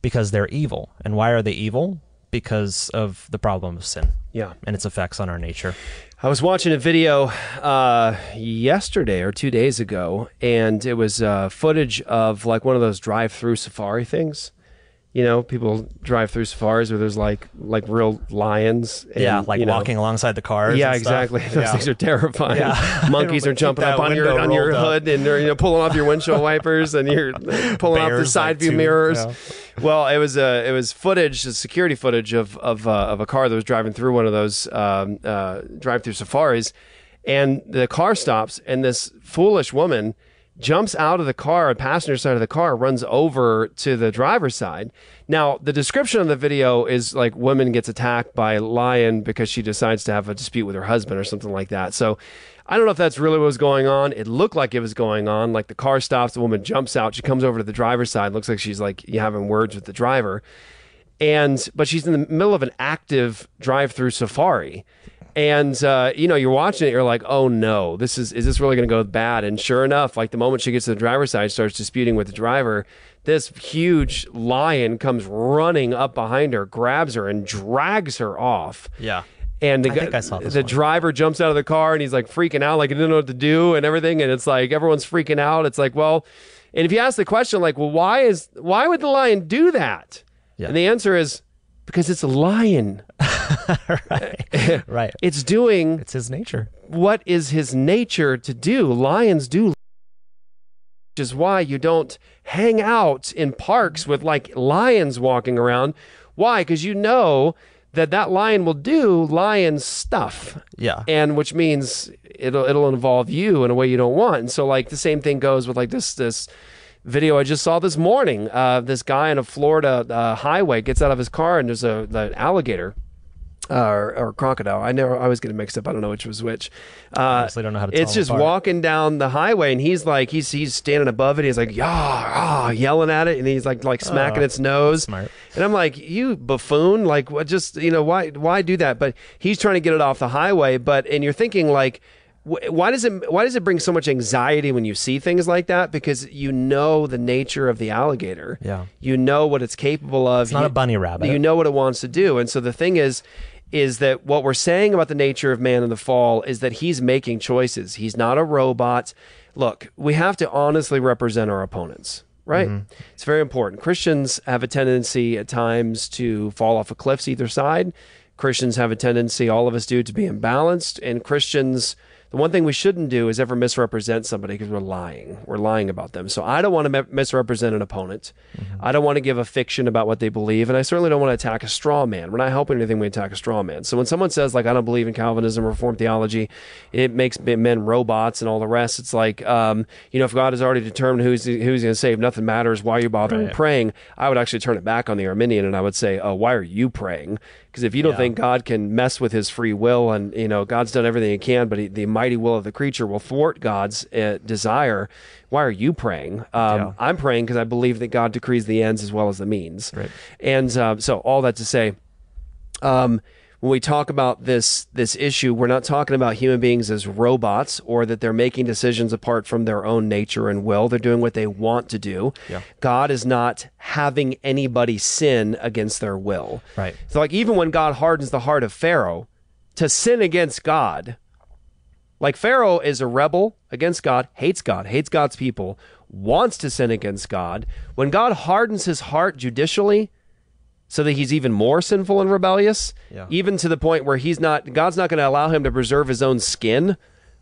Because they're evil. And why are they evil? Because of the problem of sin. Yeah. And its effects on our nature. I was watching a video uh, yesterday or two days ago, and it was uh, footage of like one of those drive-through safari things. You know, people drive through safaris where there's like like real lions. And, yeah, like you know- walking alongside the cars. Yeah, exactly. Those Yeah. things are terrifying. Yeah. Monkeys are jumping up on your on your rolled up. hood and they're you know pulling off your windshield wipers and you're pulling off the side like, view two- mirrors. yeah. Well, it was uh, it was footage, security footage of of uh, of a car that was driving through one of those um, uh, drive through safaris, and the car stops and this foolish woman jumps out of the car, passenger side of the car, runs over to the driver's side. Now, the description of the video is like woman gets attacked by lion because she decides to have a dispute with her husband or something like that. So I don't know if that's really what was going on. It looked like it was going on. Like the car stops, the woman jumps out, she comes over to the driver's side, looks like she's like having words with the driver. And but she's in the middle of an active drive-through safari and uh, you know you're watching it you're like oh no this is is this really going to go bad and sure enough like the moment she gets to the driver's side starts disputing with the driver this huge lion comes running up behind her grabs her and drags her off Yeah. and the, I I saw this the one. driver jumps out of the car and he's like freaking out like he didn't know what to do and everything and it's like everyone's freaking out it's like well and if you ask the question like well why is why would the lion do that Yeah. and the answer is because it's a lion Right. right. it's doing It's his nature. what is his nature to do. Lions do which is why you don't hang out in parks with like lions walking around. Why? Because you know that that lion will do lion stuff. Yeah. And which means it'll it'll involve you in a way you don't want. And so like the same thing goes with like this this video I just saw this morning. Uh, this guy on a Florida uh, highway gets out of his car and there's a the alligator. Uh, or, or crocodile. I never. I always get it mixed up. I don't know which was which. Uh, Honestly, don't know how to. it's just apart. walking down the highway, and he's like, he's he's standing above it. He's like, yeah, ah, yelling at it, and he's like like smacking Oh, its nose. smart. And I'm like, you buffoon! Like, what? Just you know, why why do that? But he's trying to get it off the highway. But and you're thinking like. Why does it why does it bring so much anxiety when you see things like that? Because you know the nature of the alligator. Yeah. You know what it's capable of. It's not You- a bunny rabbit. You know what it wants to do. And so the thing is, is that what we're saying about the nature of man in the fall is that he's making choices. He's not a robot. Look, we have to honestly represent our opponents, right? Mm-hmm. It's very important. Christians have a tendency at times to fall off of cliffs either side. Christians have a tendency, all of us do, to be imbalanced. And Christians, the one thing we shouldn't do is ever misrepresent somebody because we're lying. We're lying about them. So I don't want to mi- misrepresent an opponent. I don't want to give a fiction about what they believe. And I certainly don't want to attack a straw man. We're not helping anything when we attack a straw man. So when someone says, like, I don't believe in Calvinism or Reformed theology, it makes men robots and all the rest. It's like, um, you know, if God has already determined who's, who's going to save, nothing matters. Why are you bothering Right. praying? I would actually turn it back on the Arminian and I would say, oh, why are you praying? Because if you don't Yeah. think God can mess with his free will and, you know, God's done everything he can, but he, the mighty will of the creature will thwart God's uh, desire, why are you praying? Um, Yeah. I'm praying because I believe that God decrees the ends as well as the means. Right. And uh, so, all that to say, um, when we talk about this this issue, we're not talking about human beings as robots or that they're making decisions apart from their own nature and will. They're doing what they want to do. Yeah. God is not having anybody sin against their will. Right. So, like, even when God hardens the heart of Pharaoh to sin against God, like Pharaoh is a rebel against God, hates God, hates God's people, wants to sin against God. When God hardens his heart judicially, so that he's even more sinful and rebellious, Yeah. even to the point where he's not God's not going to allow him to preserve his own skin,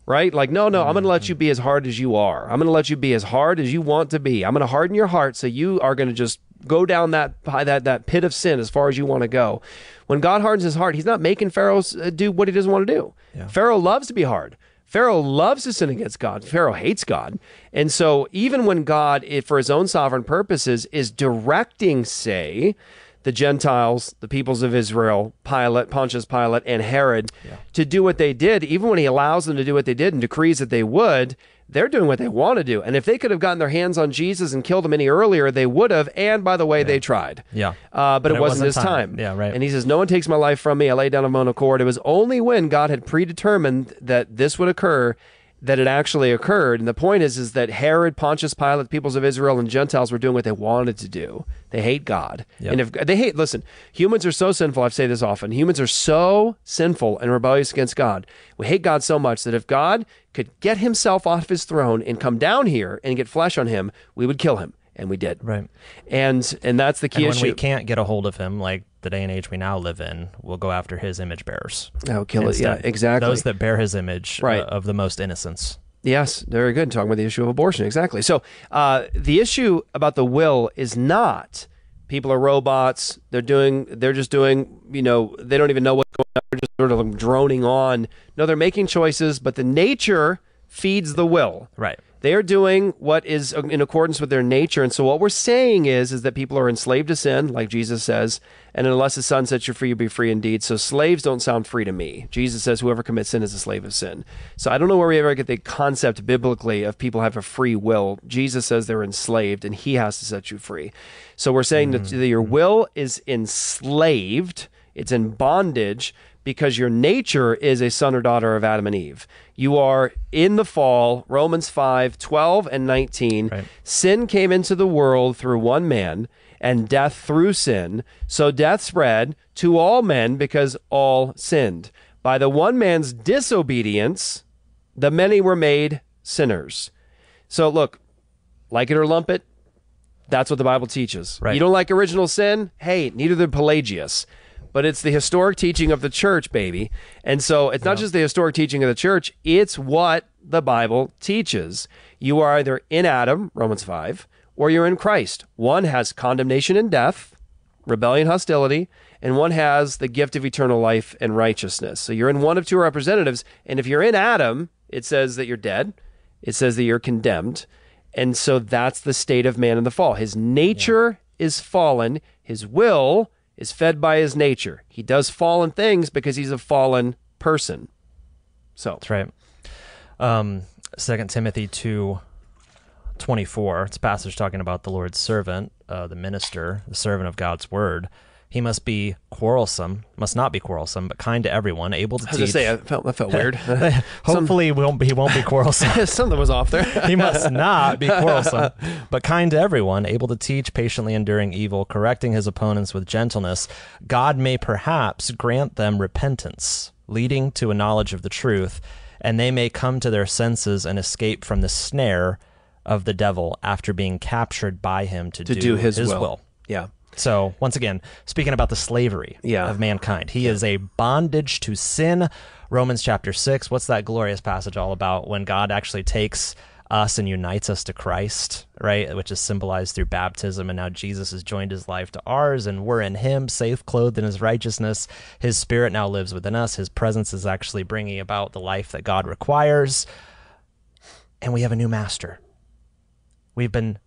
right? Like, no, no, I'm going to let you be as hard as you are. I'm going to let you be as hard as you want to be. I'm going to harden your heart so you are going to just go down that that that pit of sin as far as you want to go. When God hardens his heart, he's not making Pharaoh uh, do what he doesn't want to do. Pharaoh loves to be hard. Pharaoh loves to sin against God. Pharaoh hates God. And so, even when God, if for his own sovereign purposes, is directing, say, the Gentiles, the peoples of Israel, Pilate, Pontius Pilate, and Herod, to do what they did, even when he allows them to do what they did and decrees that they would, they're doing what they want to do. And if they could have gotten their hands on Jesus and killed him any earlier, they would have. And by the way, they tried. Yeah. Uh, but, it, wasn't, his time. Yeah, right. And he says, No one takes my life from me. I lay down of my own accord. It was only when God had predetermined that this would occur that it actually occurred. And the point is, is that Herod, Pontius Pilate, the peoples of Israel, and Gentiles were doing what they wanted to do. They hate God. Yep. And if they hate, listen, humans are so sinful. I've said this often. Humans are so sinful and rebellious against God. We hate God so much that if God could get himself off his throne and come down here and get flesh on him, we would kill him. And we did. Right. And and that's the key and when issue. we can't get a hold of him, like the day and age we now live in, we'll go after his image bearers. Oh, kill it. Yeah, exactly. Those that bear his image uh, Right. of the most innocence. Yes, very good. Talking about the issue of abortion. Exactly. So uh, the issue about the will is not people are robots. They're doing. They're just doing. You know, they don't even know what's going on. They're just sort of droning on. No, they're making choices, but the nature feeds the will. Right. They are doing what is in accordance with their nature. And so what we're saying is is that people are enslaved to sin, like Jesus says, and unless the Son sets you free, you'll be free indeed. So slaves don't sound free to me. Jesus says whoever commits sin is a slave of sin. So I don't know where we ever get the concept biblically of people have a free will. Jesus says they're enslaved and he has to set you free. So we're saying that mm-hmm. your mm-hmm. will is enslaved, it's in bondage because your nature is a son or daughter of Adam and Eve. You are in the fall, Romans 5 12 and 19. Sin came into the world through one man, and death through sin. So death spread to all men because all sinned. By the one man's disobedience, the many were made sinners. So look, like it or lump it, that's what the Bible teaches. Right. You don't like original sin? Hey, neither did Pelagius. But it's the historic teaching of the church, baby. And so it's not just the historic teaching of the church, it's what the Bible teaches. You are either in Adam, Romans 5, or you're in Christ. One has condemnation and death, rebellion, hostility, and one has the gift of eternal life and righteousness. So you're in one of two representatives. And if you're in Adam, it says that you're dead, it says that you're condemned. And so that's the state of man in the fall. His nature is fallen, his will is fed by his nature. He does fallen things because he's a fallen person. So That's right. Um, 2 Timothy 2 24. It's a passage talking about the Lord's servant, uh, the minister, the servant of God's word. He must be quarrelsome, must not be quarrelsome, but kind to everyone, able to I was teach. say, I felt- that felt weird. Hopefully, he won't be, he won't be quarrelsome. Something was off there. he must not be quarrelsome, but kind to everyone, able to teach, patiently enduring evil, correcting his opponents with gentleness. God may perhaps grant them repentance, leading to a knowledge of the truth, and they may come to their senses and escape from the snare of the devil after being captured by him to, To do his will. will. Yeah. So, once again, speaking about the slavery Yeah. of mankind, he is a bondage to sin. Romans chapter 6, what's that glorious passage all about when God actually takes us and unites us to Christ, right? Which is symbolized through baptism. And now Jesus has joined his life to ours, and we're in him, safe, clothed in his righteousness. His spirit now lives within us. His presence is actually bringing about the life that God requires. And we have a new master. We've been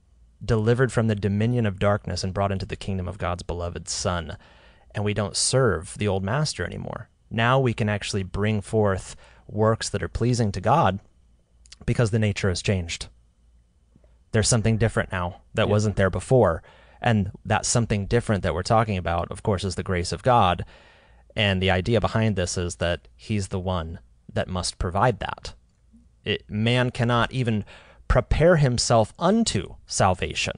delivered from the dominion of darkness and brought into the kingdom of God's beloved Son. And we don't serve the old master anymore. Now we can actually bring forth works that are pleasing to God because the nature has changed. There's something different now that wasn't there before. And that something different that we're talking about, of course, is the grace of God. And the idea behind this is that He's the one that must provide that. It, man cannot even prepare himself unto salvation.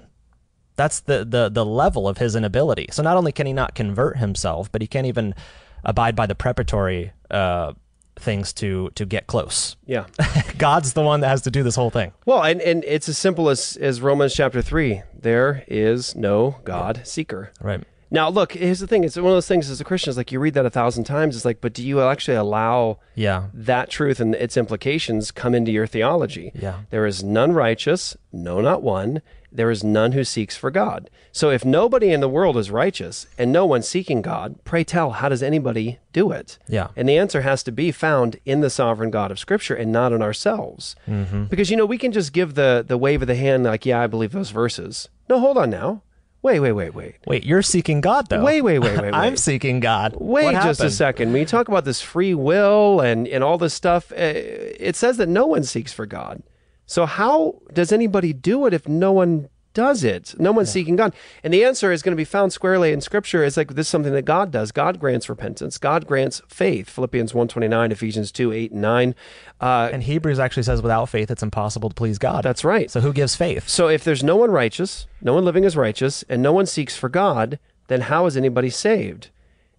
That's the, the the level of his inability. So not only can he not convert himself, but he can't even abide by the preparatory uh, things to to get close. Yeah. God's the one that has to do this whole thing. Well, and, and it's as simple as, as Romans chapter 3. There is no God seeker. Right. Now, look, here's the thing. It's one of those things as a Christian, it's like you read that a thousand times. It's like, but do you actually allow Yeah. that truth and its implications come into your theology? Yeah. There is none righteous, no, not one. There is none who seeks for God. So if nobody in the world is righteous and no one seeking God, pray tell, how does anybody do it? Yeah. And the answer has to be found in the sovereign God of Scripture and not in ourselves. Mm-hmm. Because, you know, we can just give the, the wave of the hand, like, yeah, I believe those verses. No, hold on now. Wait, wait, wait, wait. Wait, you're seeking God though. Wait, wait, wait, wait, I'm seeking God. Wait just a second. When you talk about this free will and, and all this stuff, uh, it says that no one seeks for God. So how does anybody do it if no one does it? No one's seeking God. And the answer is going to be found squarely in Scripture. It's like this is something that God does. God grants repentance. God grants faith. Philippians 1.29, Ephesians 2, 8, and 9. Uh, And Hebrews actually says without faith it's impossible to please God. That's right. So who gives faith? So if there's no one righteous, no one living as righteous, and no one seeks for God, then how is anybody saved?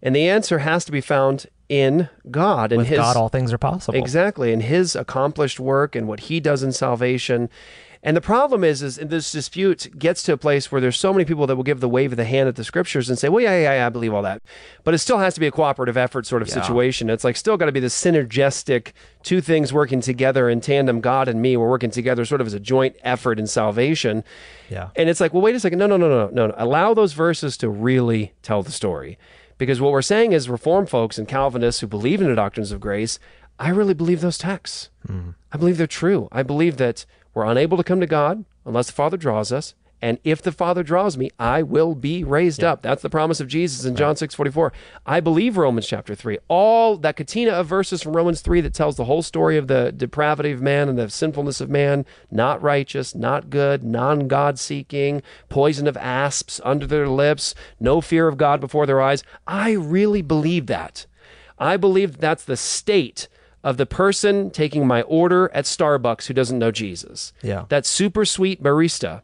And the answer has to be found in God and With his God all things are possible. Exactly, and his accomplished work and what he does in salvation. And the problem is, is this dispute gets to a place where there's so many people that will give the wave of the hand at the scriptures and say, "Well, yeah, yeah, yeah, I believe all that," but it still has to be a cooperative effort sort of Yeah. situation. It's like still got to be the synergistic two things working together in tandem. God and me, we're working together, sort of as a joint effort in salvation. Yeah. And it's like, well, wait a second, no, no, no, no, no, no. Allow those verses to really tell the story, because what we're saying is, Reformed folks and Calvinists who believe in the doctrines of grace, I really believe those texts. Mm-hmm. I believe they're true. I believe that we're unable to come to God unless the Father draws us. And if the Father draws me, I will be raised up. That's the promise of Jesus in John 6 44. I believe Romans chapter 3. All that catena of verses from Romans 3 that tells the whole story of the depravity of man and the sinfulness of man, not righteous, not good, non God seeking, poison of asps under their lips, no fear of God before their eyes. I really believe that. I believe that's the state of the person taking my order at Starbucks who doesn't know Jesus. Yeah. That super sweet barista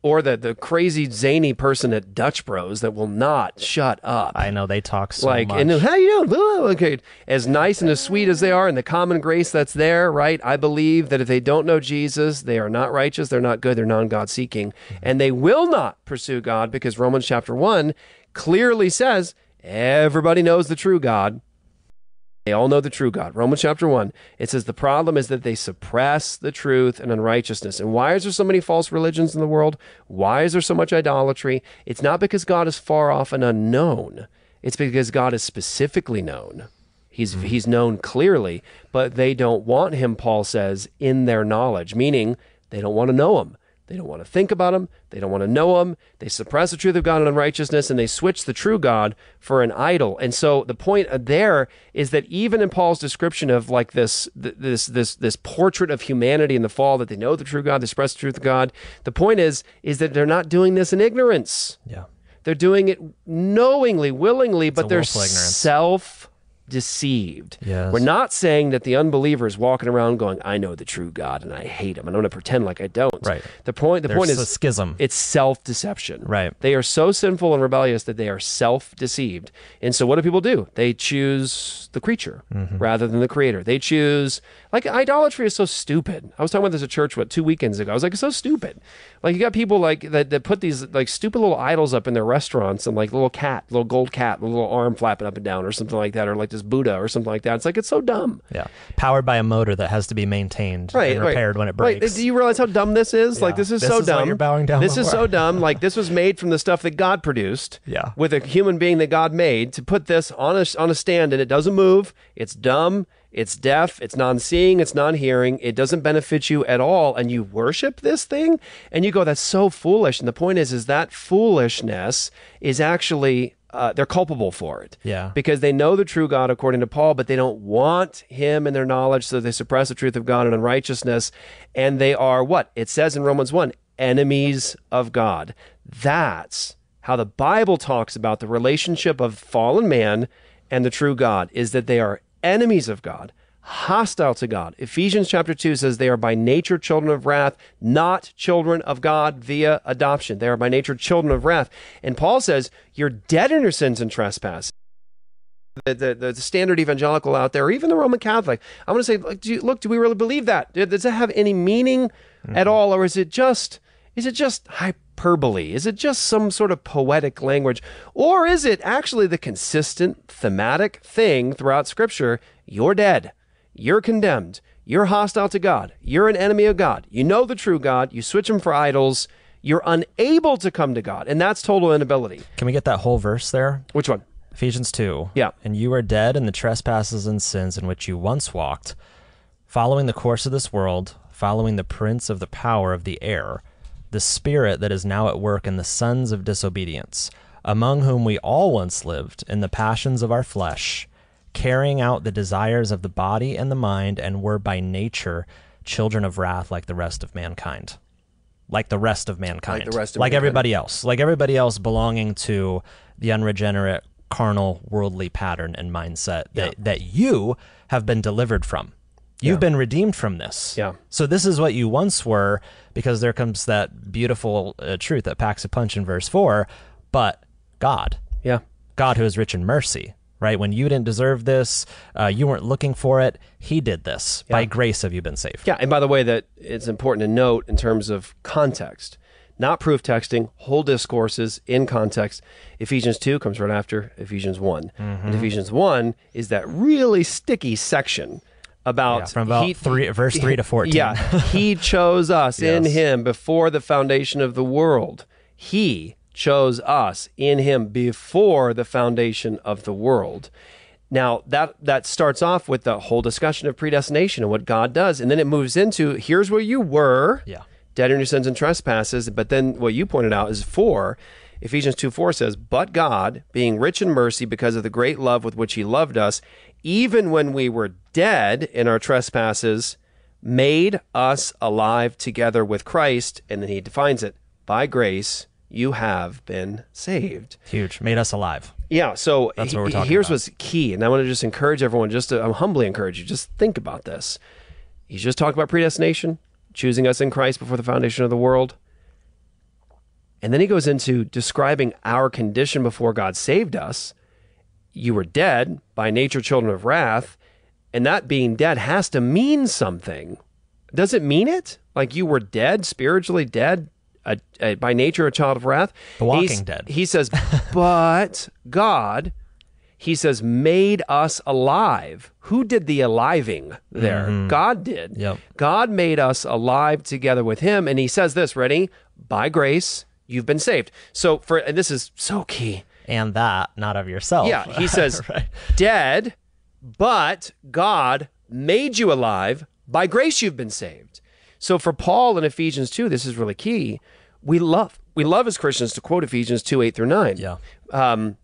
or the, the crazy zany person at Dutch Bros that will not shut up. I know they talk so like, much. and how you doing? Okay, as nice and as sweet as they are, and the common grace that's there, right? I believe that if they don't know Jesus, they are not righteous, they're not good, they're non-God seeking, mm-hmm. and they will not pursue God because Romans chapter one clearly says, Everybody knows the true God. They all know the true God. Romans chapter 1, it says the problem is that they suppress the truth and unrighteousness. And why is there so many false religions in the world? Why is there so much idolatry? It's not because God is far off and unknown, it's because God is specifically known. He's, hmm. he's known clearly, but they don't want him, Paul says, in their knowledge, meaning they don't want to know him. They don't want to think about him. They don't want to know him. They suppress the truth of God and unrighteousness, and they switch the true God for an idol. And so the point uh, there is that even in Paul's description of like this, this, this, this portrait of humanity in the fall, that they know the true God, they suppress the truth of God. The point is, is that they're not doing this in ignorance. Yeah. They're doing it knowingly, willingly, but they're self deceived. Yes. We're not saying that the unbeliever is walking around going, I know the true God and I hate him and I'm going to pretend like I don't. Right. The point the There's point is a schism. It's self-deception. Right. They are so sinful and rebellious that they are self-deceived. And so what do people do? They choose the creature Mm-hmm. rather than the creator. They choose like idolatry is so stupid. I was talking about this at church what two weekends ago. I was like, it's so stupid. Like you got people like that, that put these like stupid little idols up in their restaurants and like little cat, little gold cat, a little arm flapping up and down or something like that, or like this Buddha or something like that. It's like it's so dumb. Yeah. Powered by a motor that has to be maintained Right, and right. repaired when it breaks. Right. Do you realize how dumb this is? Like this is This so is dumb. you're bowing down This is so dumb. Like this was made from the stuff that God produced. Yeah. With a human being that God made to put this on a on a stand and it doesn't move. It's dumb. It's deaf. It's non-seeing. It's non-hearing. It doesn't benefit you at all, and you worship this thing, and you go, "That's so foolish." And the point is, is that foolishness is actually uh, they're culpable for it Yeah. because they know the true God according to Paul, but they don't want him in their knowledge, so they suppress the truth of God and unrighteousness. And they are what? It says in Romans 1 enemies of God. That's how the Bible talks about the relationship of fallen man and the true God, is that they are enemies of God. Hostile to God. Ephesians chapter 2 says they are by nature children of wrath, not children of God via adoption. They are by nature children of wrath. And Paul says, You're dead in your sins and trespasses the, the, the standard evangelical out there, or even the Roman Catholic. I want to say, like, do you, look, do we really believe that? Does that have any meaning at mm-hmm. all, or is it just is it just hyperbole? Is it just some sort of poetic language, or is it actually the consistent thematic thing throughout Scripture? You're dead. You're condemned. You're hostile to God. You're an enemy of God. You know the true God. You switch him for idols. You're unable to come to God, and that's total inability. Can we get that whole verse there? Which one? Ephesians 2. Yeah. And you are dead in the trespasses and sins in which you once walked, following the course of this world, following the prince of the power of the air, the spirit that is now at work in the sons of disobedience, among whom we all once lived in the passions of our flesh, carrying out the desires of the body and the mind, and were by nature children of wrath like the rest of mankind. Like the rest of mankind. Like the rest of Like mankind. everybody else. Like everybody else belonging to the unregenerate, carnal, worldly pattern and mindset that, that you have been delivered from. You've Yeah. been redeemed from this. Yeah. So this is what you once were, because there comes that beautiful uh, truth that packs a punch in verse four. But God, Yeah. God who is rich in mercy, right? When you didn't deserve this, uh, you weren't looking for it. He did this. By grace have you been saved. Yeah, and by the way, that it's important to note in terms of context, not proof texting, whole discourses in context. Ephesians 2 comes right after Ephesians one And Ephesians 1 is that really sticky section about, Yeah, from about three- verse three to 14. Yeah, he chose us in him before the foundation of the world. He chose us in him before the foundation of the world. Now that that starts off with the whole discussion of predestination and what God does, and then it moves into here's where you were, Yeah. dead in your sins and trespasses. But then what you pointed out is four. Ephesians 2 4 says, But God, being rich in mercy because of the great love with which he loved us, even when we were dead in our trespasses, made us alive together with Christ. And then he defines it by grace, you have been saved. Huge. Made us alive. Yeah, so That's what we're talking here's about. what's key, and I want to just encourage everyone, just to I'm humbly encourage you, just think about this. He's just talked about predestination, choosing us in Christ before the foundation of the world. And then he goes into describing our condition before God saved us. You were dead, by nature children of wrath, and that being dead has to mean something. Does it mean it? Like you were dead, spiritually dead, a, a, by nature a child of wrath? The Walking He's- Dead. He says, but God, he says, made us alive. Who did the aliving there? Mhm. God did. Yep. God made us alive together with him. And he says this, ready? By grace, you've been saved. So for, and this is so key. And that, not of yourself. Yeah, he says, Right. dead, but God made you alive. By grace, you've been saved. So for Paul in Ephesians 2, this is really key. We love, we love as Christians to quote Ephesians 2, 8 through 9. Yeah. Um,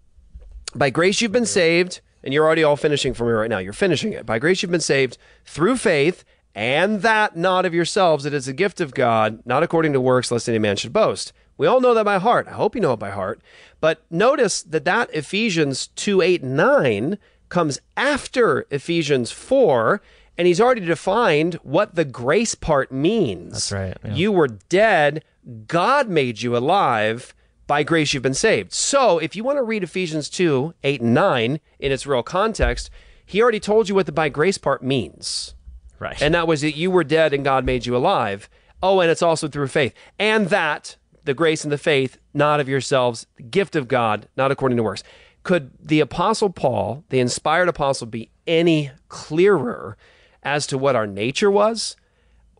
by grace, you've been saved, and you're already all finishing for me right now. You're finishing it. By grace, you've been saved through faith, and that not of yourselves. It is a gift of God, not according to works, lest any man should boast. We all know that by heart. I hope you know it by heart. But notice that that Ephesians 2, 8, and 9 comes after Ephesians 4, and he's already defined what the grace part means. That's right, yeah. You were dead. God made you alive. By grace, you've been saved. So, if you want to read Ephesians 2 8 and 9 in its real context, he already told you what the by grace part means. Right. And that was that you were dead and God made you alive. Oh, and it's also through faith. And that, the grace and the faith, not of yourselves, the gift of God, not according to works. Could the Apostle Paul, the inspired apostle, be any clearer as to what our nature was?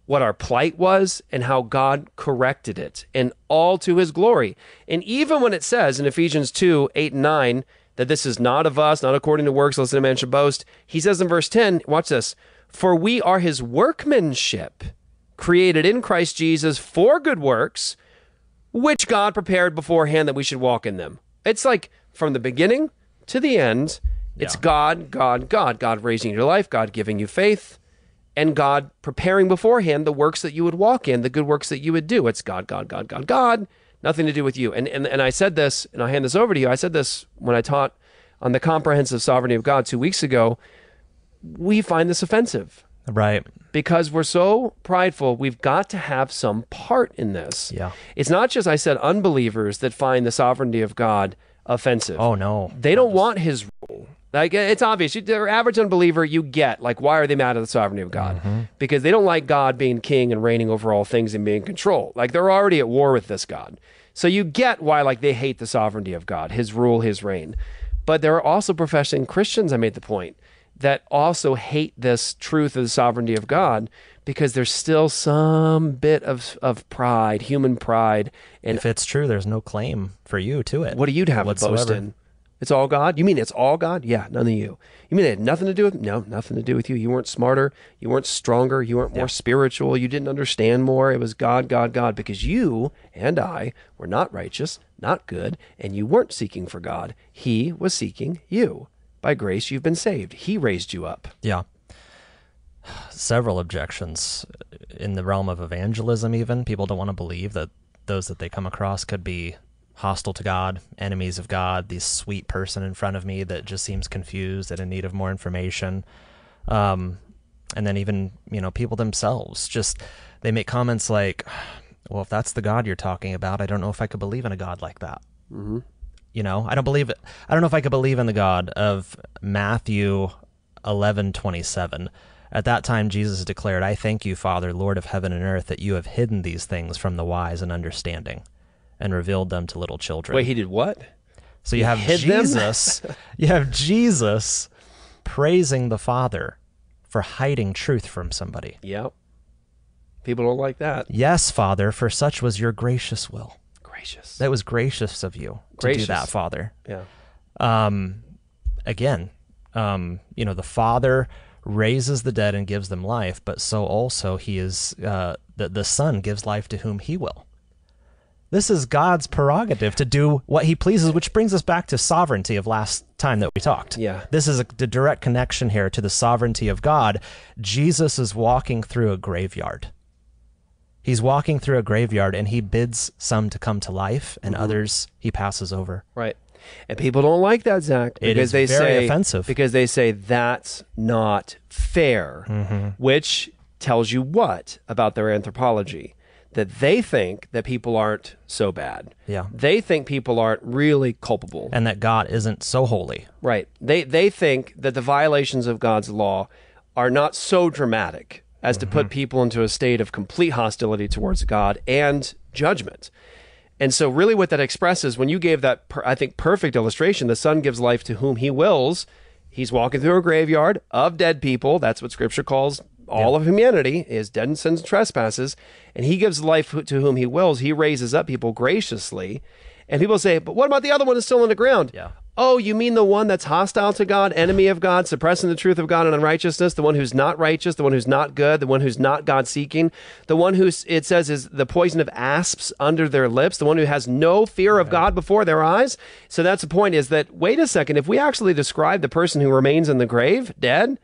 what our plight was and how God corrected it, and all to his glory. And even when it says in Ephesians 2 8 and 9 that this is not of us, not according to works, lest any man should boast, he says in verse 10, watch this, for we are his workmanship, created in Christ Jesus for good works, which God prepared beforehand that we should walk in them. It's like from the beginning to the end, it's God, God, God, God raising your life, God giving you faith and God preparing beforehand the works that you would walk in, the good works that you would do. It's God, God, God, God, God, nothing to do with you. And, and, and I said this, and I'll hand this over to you. I said this when I taught on the comprehensive sovereignty of God two weeks ago. We find this offensive Right. Because we're so prideful. We've got to have some part in this. Yeah. It's not just, I said, unbelievers that find the sovereignty of God offensive. Oh, no. They don't want his rule. Like it's obvious. You, the average unbeliever, you get like, why are they mad at the sovereignty of God? Mm-hmm. Because they don't like God being king and reigning over all things and being in control. Like they're already at war with this God. So you get why like they hate the sovereignty of God, His rule, His reign. But there are also professing Christians. I made the point that also hate this truth of the sovereignty of God because there's still some bit of of pride, human pride, and If it's true, there's no claim for you to it. what do you have to boast whatsoever. in? It's all God. You mean it's all God? Yeah, none of you. You mean it had nothing to do with? No, nothing to do with you. You weren't smarter. You weren't stronger. You weren't more spiritual. You didn't understand more. It was God, God, God. Because you and I were not righteous, not good, and you weren't seeking for God. He was seeking you. By grace, you've been saved. He raised you up. Yeah. Several objections in the realm of evangelism, even. People don't want to believe that those that they come across could be hostile to God, enemies of God, this sweet person in front of me that just seems confused and in need of more information. Um, and then even, you know, people themselves just, they make comments like, well, if that's the God you're talking about, I don't know if I could believe in a God like that. Mm-hmm. You know, I don't believe. I don't know if I could believe in the God of Matthew eleven twenty seven. At that time, Jesus declared, I thank you, Father, Lord of heaven and earth, that you have hidden these things from the wise and understanding and revealed them to little children. Wait, he did what? so you he have? Jesus, you have Jesus praising the Father for hiding truth from somebody. Yep. People don't like that. Yes, Father, for such was your gracious will. Gracious. That was gracious of you to do that, Father. Yeah. um, again, um, you know, the Father raises the dead and gives them life, but so also He is uh, the the Son gives life to whom He will. This is God's prerogative to do what He pleases, which brings us back to sovereignty of last time that we talked. Yeah. This is a, the direct connection here to the sovereignty of God. Jesus is walking through a graveyard. He's walking through a graveyard and he bids some to come to life and Mhm. others he passes over. Right. And people don't like that, Zach, because is they very say offensive. because they say that's not fair, Mm-hmm. which tells you what about their anthropology? That they think that people aren't so bad. Yeah. They think people aren't really culpable. And that God isn't so holy. Right. They they think that the violations of God's law are not so dramatic as to Mm-hmm. put people into a state of complete hostility towards God and judgment. And so, really, what that expresses, when you gave that, per, I think, perfect illustration, the Son gives life to whom He wills. He's walking through a graveyard of dead people. That's what Scripture calls all of humanity is dead in sins and trespasses, and He gives life to whom He wills. He raises up people graciously, and people say, "But what about the other one that's still in the ground?" Yeah. Oh, you mean the one that's hostile to God, enemy of God, suppressing the truth of God and unrighteousness, the one who's not righteous, the one who's not good, the one who's not God seeking, the one who it says is the poison of asps under their lips, the one who has no fear of God before their eyes. So that's the point is that, wait a second, if we actually describe the person who remains in the grave, dead,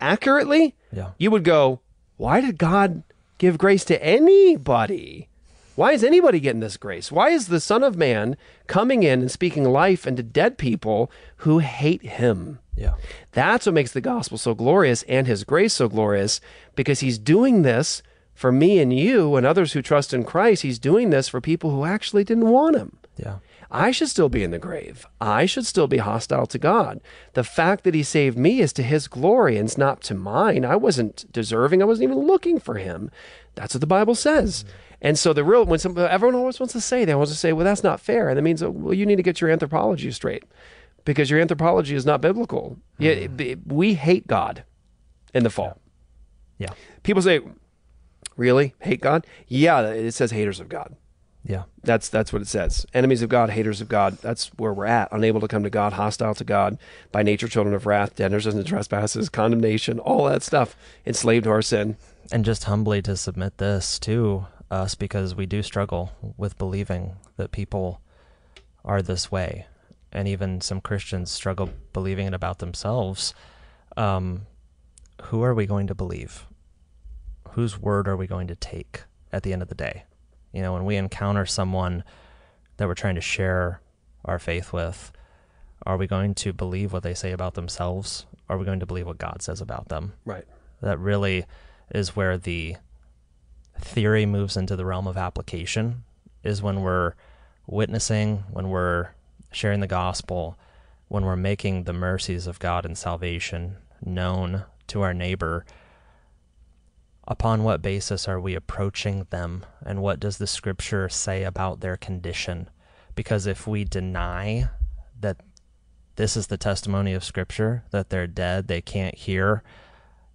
accurately, Yeah. you would go, why did God give grace to anybody? Why is anybody getting this grace? Why is the Son of Man coming in and speaking life into dead people who hate him? Yeah. That's what makes the gospel so glorious and his grace so glorious because he's doing this for me and you and others who trust in Christ. He's doing this for people who actually didn't want him. Yeah. I should still be in the grave. I should still be hostile to God. The fact that he saved me is to his glory and it's not to mine. I wasn't deserving. I wasn't even looking for him. That's what the Bible says. And so the real when some everyone always wants to say they want to say, well, that's not fair, and it means well, you need to get your anthropology straight because your anthropology is not biblical. Yeah, mm. it- we hate God in the fall. Yeah. People say, really hate God? Yeah, it says haters of God. Yeah. That's that's what it says. Enemies of God, haters of God. That's where we're at. Unable to come to God, hostile to God, by nature children of wrath, debtors and trespasses, condemnation, all that stuff, enslaved to our sin. And just humbly to submit this to us because we do struggle with believing that people are this way. And even some Christians struggle believing it about themselves. Um, who are we going to believe? Whose word are we going to take at the end of the day? You know, when we encounter someone that we're trying to share our faith with, are we going to believe what they say about themselves? Are we going to believe what God says about them? Right. That really is where the theory moves into the realm of application, is when we're witnessing, when we're sharing the gospel, when we're making the mercies of God and salvation known to our neighbor. Upon what basis are we approaching them, and what does the scripture say about their condition? Because if we deny that this is the testimony of scripture, that they're dead, they can't hear,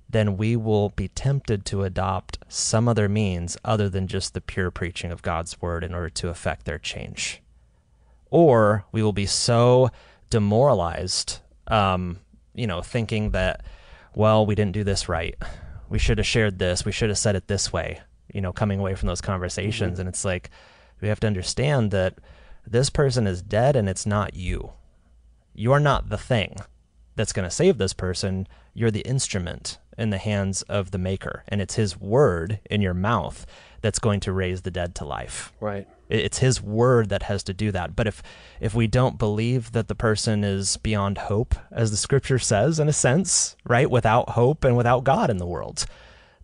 then we will be tempted to adopt some other means other than just the pure preaching of God's word in order to effect their change. Or we will be so demoralized, um, you know, thinking that, well, we didn't do this right. We should have shared this. We should have said it this way, you know, coming away from those conversations. And it's like, we have to understand that this person is dead and it's not you. You're not the thing that's going to save this person. You're the instrument in the hands of the maker and it's his word in your mouth that's going to raise the dead to life Right. It's his word that has to do that but if if we don't believe that the person is beyond hope as the scripture says in a sense right without hope and without god in the world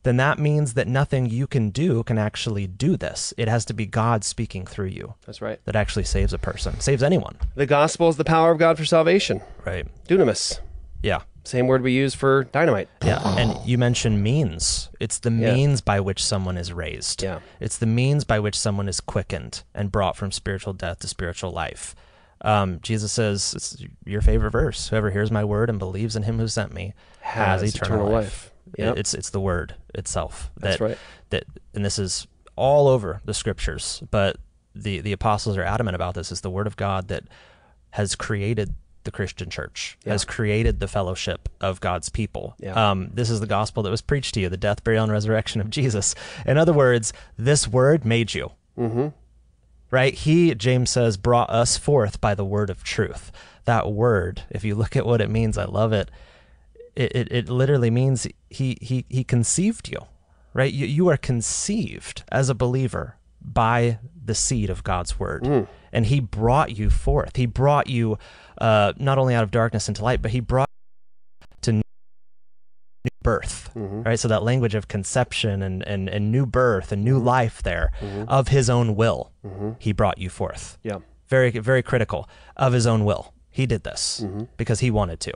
then that means that nothing you can do can actually do this it has to be god speaking through you That's right. that actually saves a person saves anyone The gospel is the power of God for salvation. right Dunamis. yeah Same word we use for dynamite. Yeah, and you mentioned means. It's the Yeah. means by which someone is raised. Yeah. It's the means by which someone is quickened and brought from spiritual death to spiritual life. Um, Jesus says, it's your favorite verse, whoever hears my word and believes in him who sent me has, Has eternal, eternal life. life. Yep. It's, it's the word itself. That's that, right. That, and this is all over the scriptures, but the, the apostles are adamant about this. It's the word of God that has created the Christian church, Yeah. has created the fellowship of God's people. Yeah. Um, this is the gospel that was preached to you, the death, burial, and resurrection of Jesus. In other words, this word made you. Mm-hmm. Right? He, James says, brought us forth by the word of truth. That word, if you look at what it means, I love it. It, it, it literally means he, he, he conceived you, right? You, you are conceived as a believer by the seed of God's word. And he brought you forth. He brought you uh, not only out of darkness into light, but he brought to new birth, mm-hmm. right? So that language of conception and, and, and new birth and new mm-hmm. life there mm-hmm. of his own will, he brought you forth. Yeah. Very, very critical of his own will. He did this because he wanted to.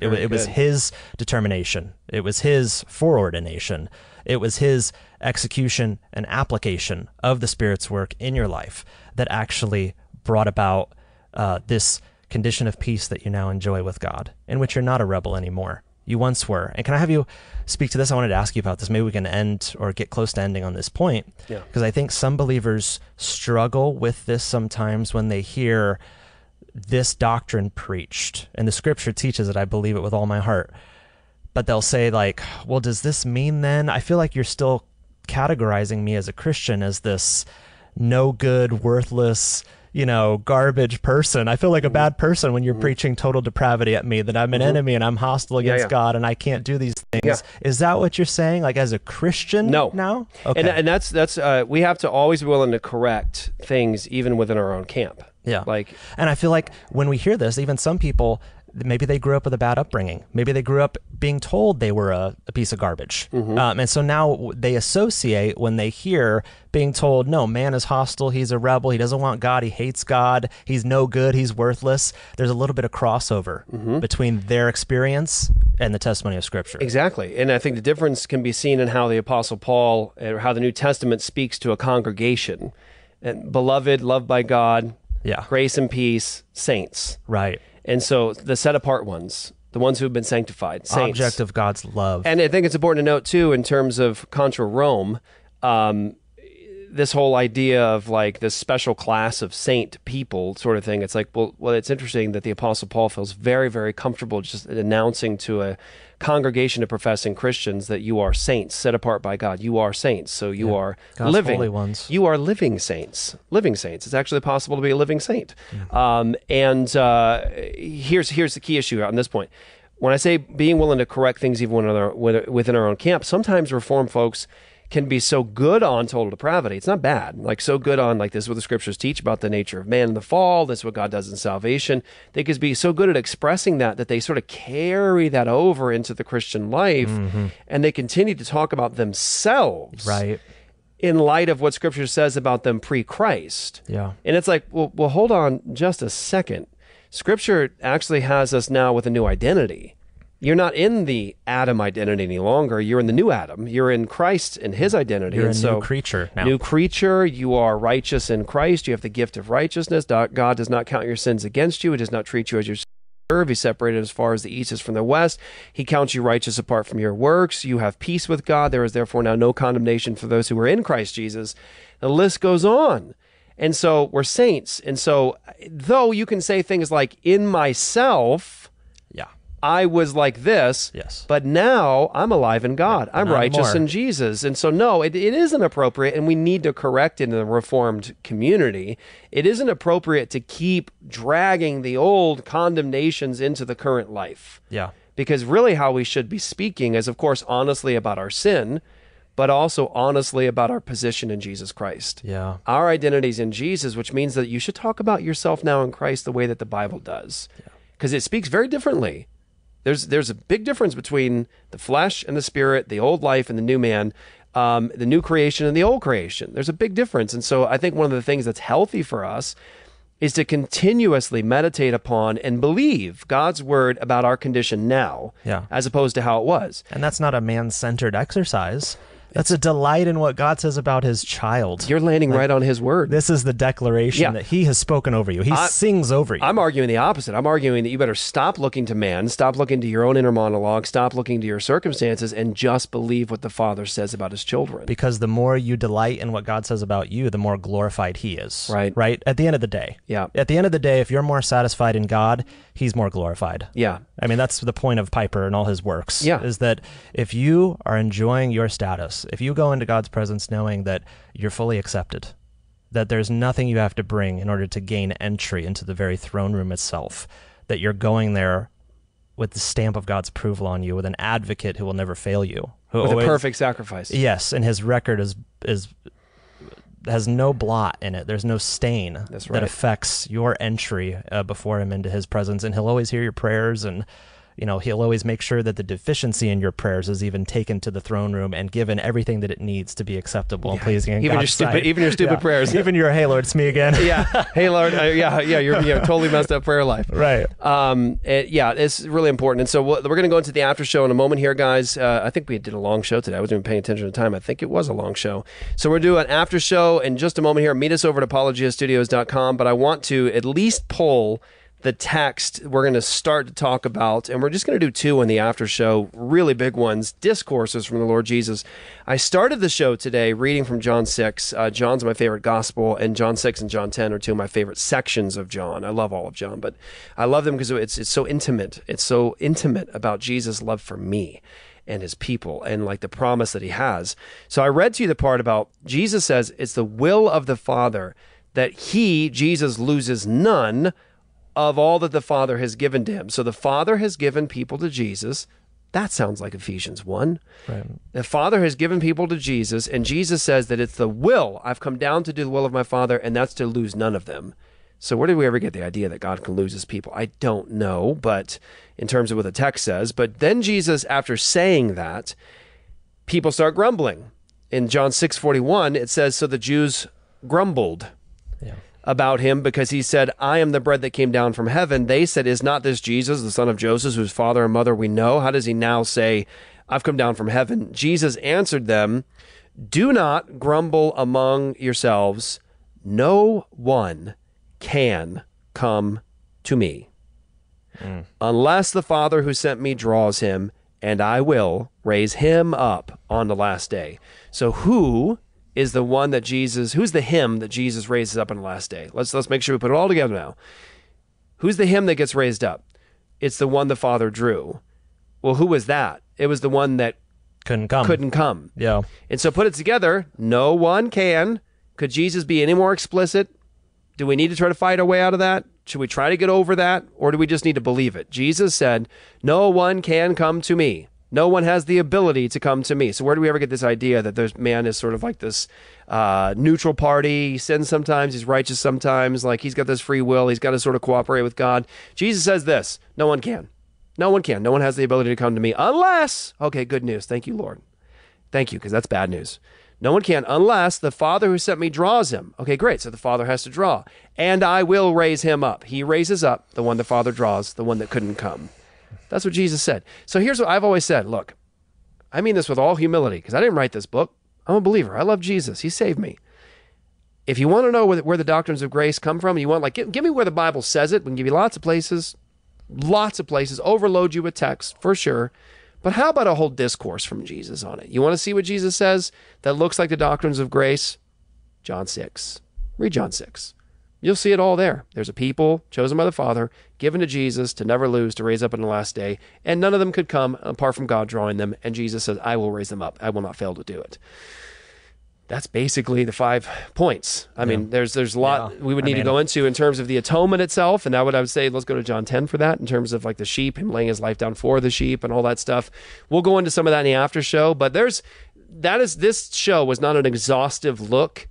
It, it was his determination. It was his foreordination. It was his execution and application of the Spirit's work in your life that actually brought about uh, this condition of peace that you now enjoy with God, in which you're not a rebel anymore. You once were. And can I have you speak to this? I wanted to ask you about this. Maybe we can end or get close to ending on this point. Yeah. Because I think some believers struggle with this sometimes when they hear this doctrine preached. And the scripture teaches it. I believe it with all my heart. But they'll say, like, well, does this mean then? I feel like you're still categorizing me as a Christian as this no good, worthless, you know, garbage person. I feel like a bad person when you're preaching total depravity at me, that I'm an Mhm. enemy and I'm hostile Yeah, against yeah. God and I can't do these things. Yeah. Is that what you're saying? Like as a Christian No. now? Okay. And, and that's that's uh, we have to always be willing to correct things even within our own camp. Yeah. Like And I feel like when we hear this, even some people, maybe they grew up with a bad upbringing. Maybe they grew up being told they were a, a piece of garbage. Mm-hmm. Um, and so now they associate when they hear being told, no, man is hostile. He's a rebel. He doesn't want God. He hates God. He's no good. He's worthless. There's a little bit of crossover Mm-hmm. between their experience and the testimony of Scripture. Exactly. And I think the difference can be seen in how the Apostle Paul or how the New Testament speaks to a congregation. And beloved, loved by God, Yeah. grace and peace, saints. Right. And so the set apart ones, the ones who have been sanctified, saints. Object of God's love. And I think it's important to note too, in terms of contra Rome, um, this whole idea of like this special class of saint people sort of thing. It's like, well, well, it's interesting that the Apostle Paul feels very, very comfortable just announcing to a congregation of professing Christians that you are saints, set apart by God. You are saints, so you Yeah. are God's living holy ones. You are living saints, living saints. It's actually possible to be a living saint. Mm-hmm. Um, and uh, here's here's the key issue on this point. When I say being willing to correct things even within our, within our own camp, sometimes Reform folks can be so good on total depravity. It's not bad. Like so good on like this is what the scriptures teach about the nature of man and the fall. This is what God does in salvation. They could be so good at expressing that that they sort of carry that over into the Christian life mm-hmm. and they continue to talk about themselves right. in light of what scripture says about them pre-Christ. Yeah. And it's like, well, well, hold on just a second. Scripture actually has us now with a new identity. You're not in the Adam identity any longer. You're in the new Adam. You're in Christ and his mm. identity. You're and a so, new creature now. New creature. You are righteous in Christ. You have the gift of righteousness. God does not count your sins against you. He does not treat you as your serve. He's separated as far as the east is from the west. He counts you righteous apart from your works. You have peace with God. There is therefore now no condemnation for those who are in Christ Jesus. The list goes on. And so we're saints. And so, though you can say things like, in myself. I was like this, Yes. but now I'm alive in God. I'm righteous anymore. in Jesus. And so, no, it, it isn't appropriate, and we need to correct it in the Reformed community. It isn't appropriate to keep dragging the old condemnations into the current life. Yeah. Because really, how we should be speaking is, of course, honestly about our sin, but also honestly about our position in Jesus Christ. Yeah. Our identity's in Jesus, which means that you should talk about yourself now in Christ the way that the Bible does. Because it speaks very differently. There's there's a big difference between the flesh and the spirit, the old life and the new man, um, the new creation and the old creation. There's a big difference. And so I think one of the things that's healthy for us is to continuously meditate upon and believe God's word about our condition now, Yeah. as opposed to how it was. And that's not a man centered exercise. That's a delight in what God says about his child. You're landing right on his word. This is the declaration Yeah. that he has spoken over you. He I- sings over you. I'm arguing the opposite. I'm arguing that you better stop looking to man, stop looking to your own inner monologue, stop looking to your circumstances, and just believe what the Father says about his children. because the more you delight in what God says about you, the more glorified he is. Right. Right? At the end of the day. Yeah. At the end of the day, if you're more satisfied in God, he's more glorified. Yeah. I mean, that's the point of Piper and all his works. Yeah. Is that if you are enjoying your status, if you go into God's presence knowing that you're fully accepted, that there's nothing you have to bring in order to gain entry into the very throne room itself, that you're going there with the stamp of God's approval on you, with an advocate who will never fail you. Who With a perfect sacrifice. Yes, and his record is is has no blot in it. There's no stain That's that affects your entry uh, before him into his presence, and he'll always hear your prayers and you know, he'll always make sure that the deficiency in your prayers is even taken to the throne room and given everything that it needs to be acceptable and pleasing in even your stupid- sight. even your stupid prayers. even your hey Lord, it's me again. yeah. Hey, Lord. Uh, yeah, yeah. You're, you're totally messed up prayer life. Right. Um. it- yeah, it's really important. And so we're going to go into the after show in a moment here, guys. Uh, I think we did a long show today. I wasn't even paying attention to time. I think it was a long show. So we're doing an after show in just a moment here. Meet us over at apologiastudios.com. But I want to at least pull the text we're going to start to talk about, and we're just going to do two in the after show, really big ones, discourses from the Lord Jesus. I started the show today reading from John 6. Uh, John's my favorite gospel, and John 6 and John 10 are two of my favorite sections of John. I love all of John, but I love them because it's, it's so intimate. It's so intimate about Jesus' love for me and his people and like the promise that he has. So I read to you the part about Jesus says it's the will of the Father that he, Jesus, loses none of all that the Father has given to him. So the Father has given people to Jesus. That sounds like Ephesians 1. Right. The Father has given people to Jesus, and Jesus says that it's the will. I've come down to do the will of my Father, and that's to lose none of them. So where did we ever get the idea that God can lose his people? I don't know, but in terms of what the text says. But then Jesus, after saying that, people start grumbling. In John 6:41, it says, So the Jews grumbled about him because he said, I am the bread that came down from heaven. They said, Is not this Jesus, the son of Joseph, whose father and mother we know? How does he now say, I've come down from heaven? Jesus answered them, Do not grumble among yourselves. No one can come to me mm. unless the Father who sent me draws him, and I will raise him up on the last day. So who is the one that Jesus who's the him that Jesus raises up on the last day? Let's let's make sure we put it all together now. Who's the him that gets raised up? It's the one the Father drew. Well, who was that? It was the one that couldn't come. Couldn't come. Yeah. And so put it together, no one can. Could Jesus be any more explicit? Do we need to try to fight our way out of that? Should we try to get over that? Or do we just need to believe it? Jesus said, No one can come to me. No one has the ability to come to me. So where do we ever get this idea that there's man is sort of like this uh, neutral party? He sins sometimes, he's righteous sometimes, like he's got this free will, he's got to sort of cooperate with God. Jesus says this no one can. No one can. No one has the ability to come to me unless, okay, good news. Thank you, Lord. Thank you, because that's bad news. No one can unless the Father who sent me draws him. Okay, great. So the Father has to draw. And I will raise him up. He raises up the one the Father draws, the one that couldn't come. That's what Jesus said. So here's what I've always said look, I mean this with all humility because I didn't write this book. I'm a believer. I love Jesus. He saved me. If you want to know where, the doctrines of grace come from, you want, like, give, give me where the Bible says it. We can give you lots of places, lots of places, overload you with text for sure. But how about a whole discourse from Jesus on it? You want to see what Jesus says that looks like the doctrines of grace? John 6. Read John 6. You'll see it all there. There's a people chosen by the Father, given to Jesus to never lose, to raise up in the last day, and none of them could come apart from God drawing them. And Jesus says, I will raise them up. I will not fail to do it. That's basically the five points. I mean, there's there's a lot Yeah. we would I need to go into in terms of the atonement itself, and I would I would say let's go to John 10 for that in terms of like the sheep, him laying his life down for the sheep and all that stuff. We'll go into some of that in the after show, but there's that is this show was not an exhaustive look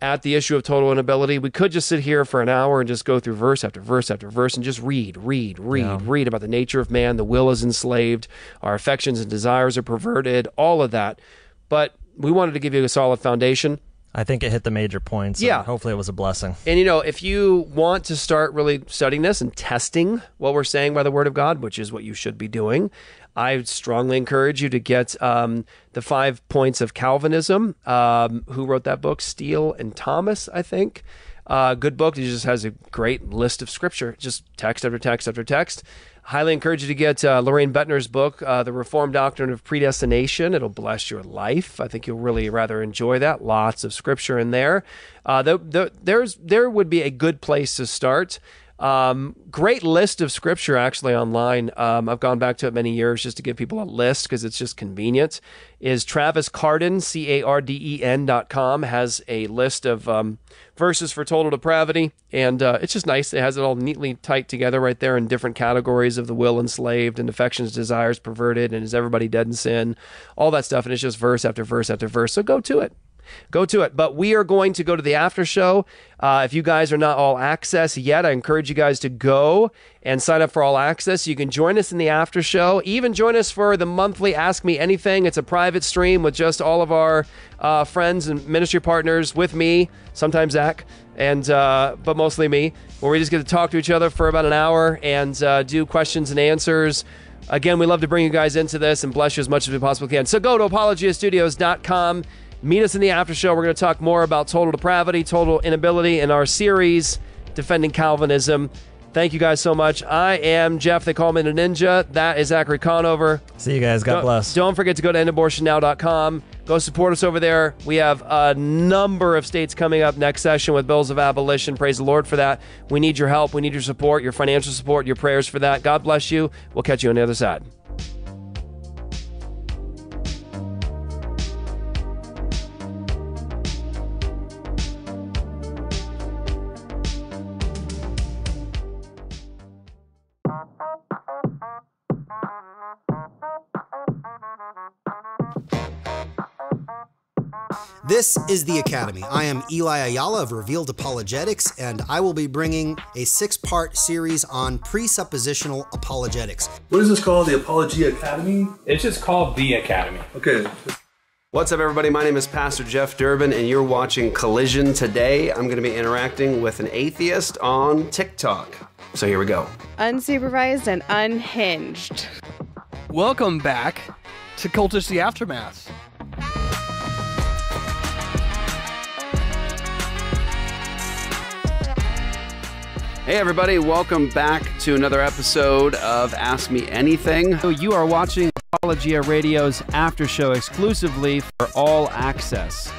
at the issue of total inability. We could just sit here for an hour and just go through verse after verse after verse and just read, read, read, Yeah. read about the nature of man. The will is enslaved, our affections and desires are perverted, all of that. But we wanted to give you a solid foundation. I think it hit the major points. Yeah. hopefully it was a blessing. And you know, if you want to start really studying this and testing what we're saying by the Word of God, which is what you should be doing, I strongly encourage you to get um, the Five Points of Calvinism. Um, who wrote that book? Steele and Thomas, I think. Uh, good book. It just has a great list of scripture, just text after text after text. Highly encourage you to get uh, Loraine Boettner's book, uh, The Reformed Doctrine of Predestination. It'll bless your life. I think you'll really rather enjoy that. Lots of scripture in there. Uh, the, the, there's there would be a good place to start. Um, great list of scripture actually online. Um, I've gone back to it many years just to give people a list because it's just convenient. Is Travis Carden, C A R D E N dot com, has a list of um, verses for total depravity. And uh, it's just nice. It has it all neatly tight together right there in different categories of the will enslaved and affections, desires perverted, and is everybody dead in sin, all that stuff. And it's just verse after verse after verse. So go to it. Go to it. But we are going to go to the after show. Uh, if you guys are not all access yet, I encourage you guys to go and sign up for all access. You can join us in the after show. Even join us for the monthly Ask Me Anything. It's a private stream with just all of our uh, friends and ministry partners with me, sometimes Zach, and uh, but mostly me, where we just get to talk to each other for about an hour and uh, do questions and answers. Again, we love to bring you guys into this and bless you as much as we possibly can. So go to apologiastudios.com. Meet us in the after show. We're going to talk more about total depravity, total inability in our series, Defending Calvinism. Thank you guys so much. I am Jeff. They call me the Ninja. That is Zachary Conover. See you guys. God Don't- bless. Don't forget to go to endabortionnow.com. Go support us over there. We have a number of states coming up next session with bills of abolition. Praise the Lord for that. We need your help. We need your support, your financial support, your prayers for that. God bless you. We'll catch you on the other side. This is the Academy. I am Eli Ayala of Revealed Apologetics, and I will be bringing a six part series on presuppositional apologetics. What is this called? The Apology Academy? It's just called the Academy. Okay. What's up, everybody? My name is Pastor Jeff Durbin, and you're watching Collision today. I'm going to be interacting with an atheist on TikTok. So here we go. Unsupervised and unhinged. Welcome back to Cultish the Aftermath. Hey, everybody, welcome back to another episode of Ask Me Anything. You are watching Apologia Radio's after show exclusively for all access.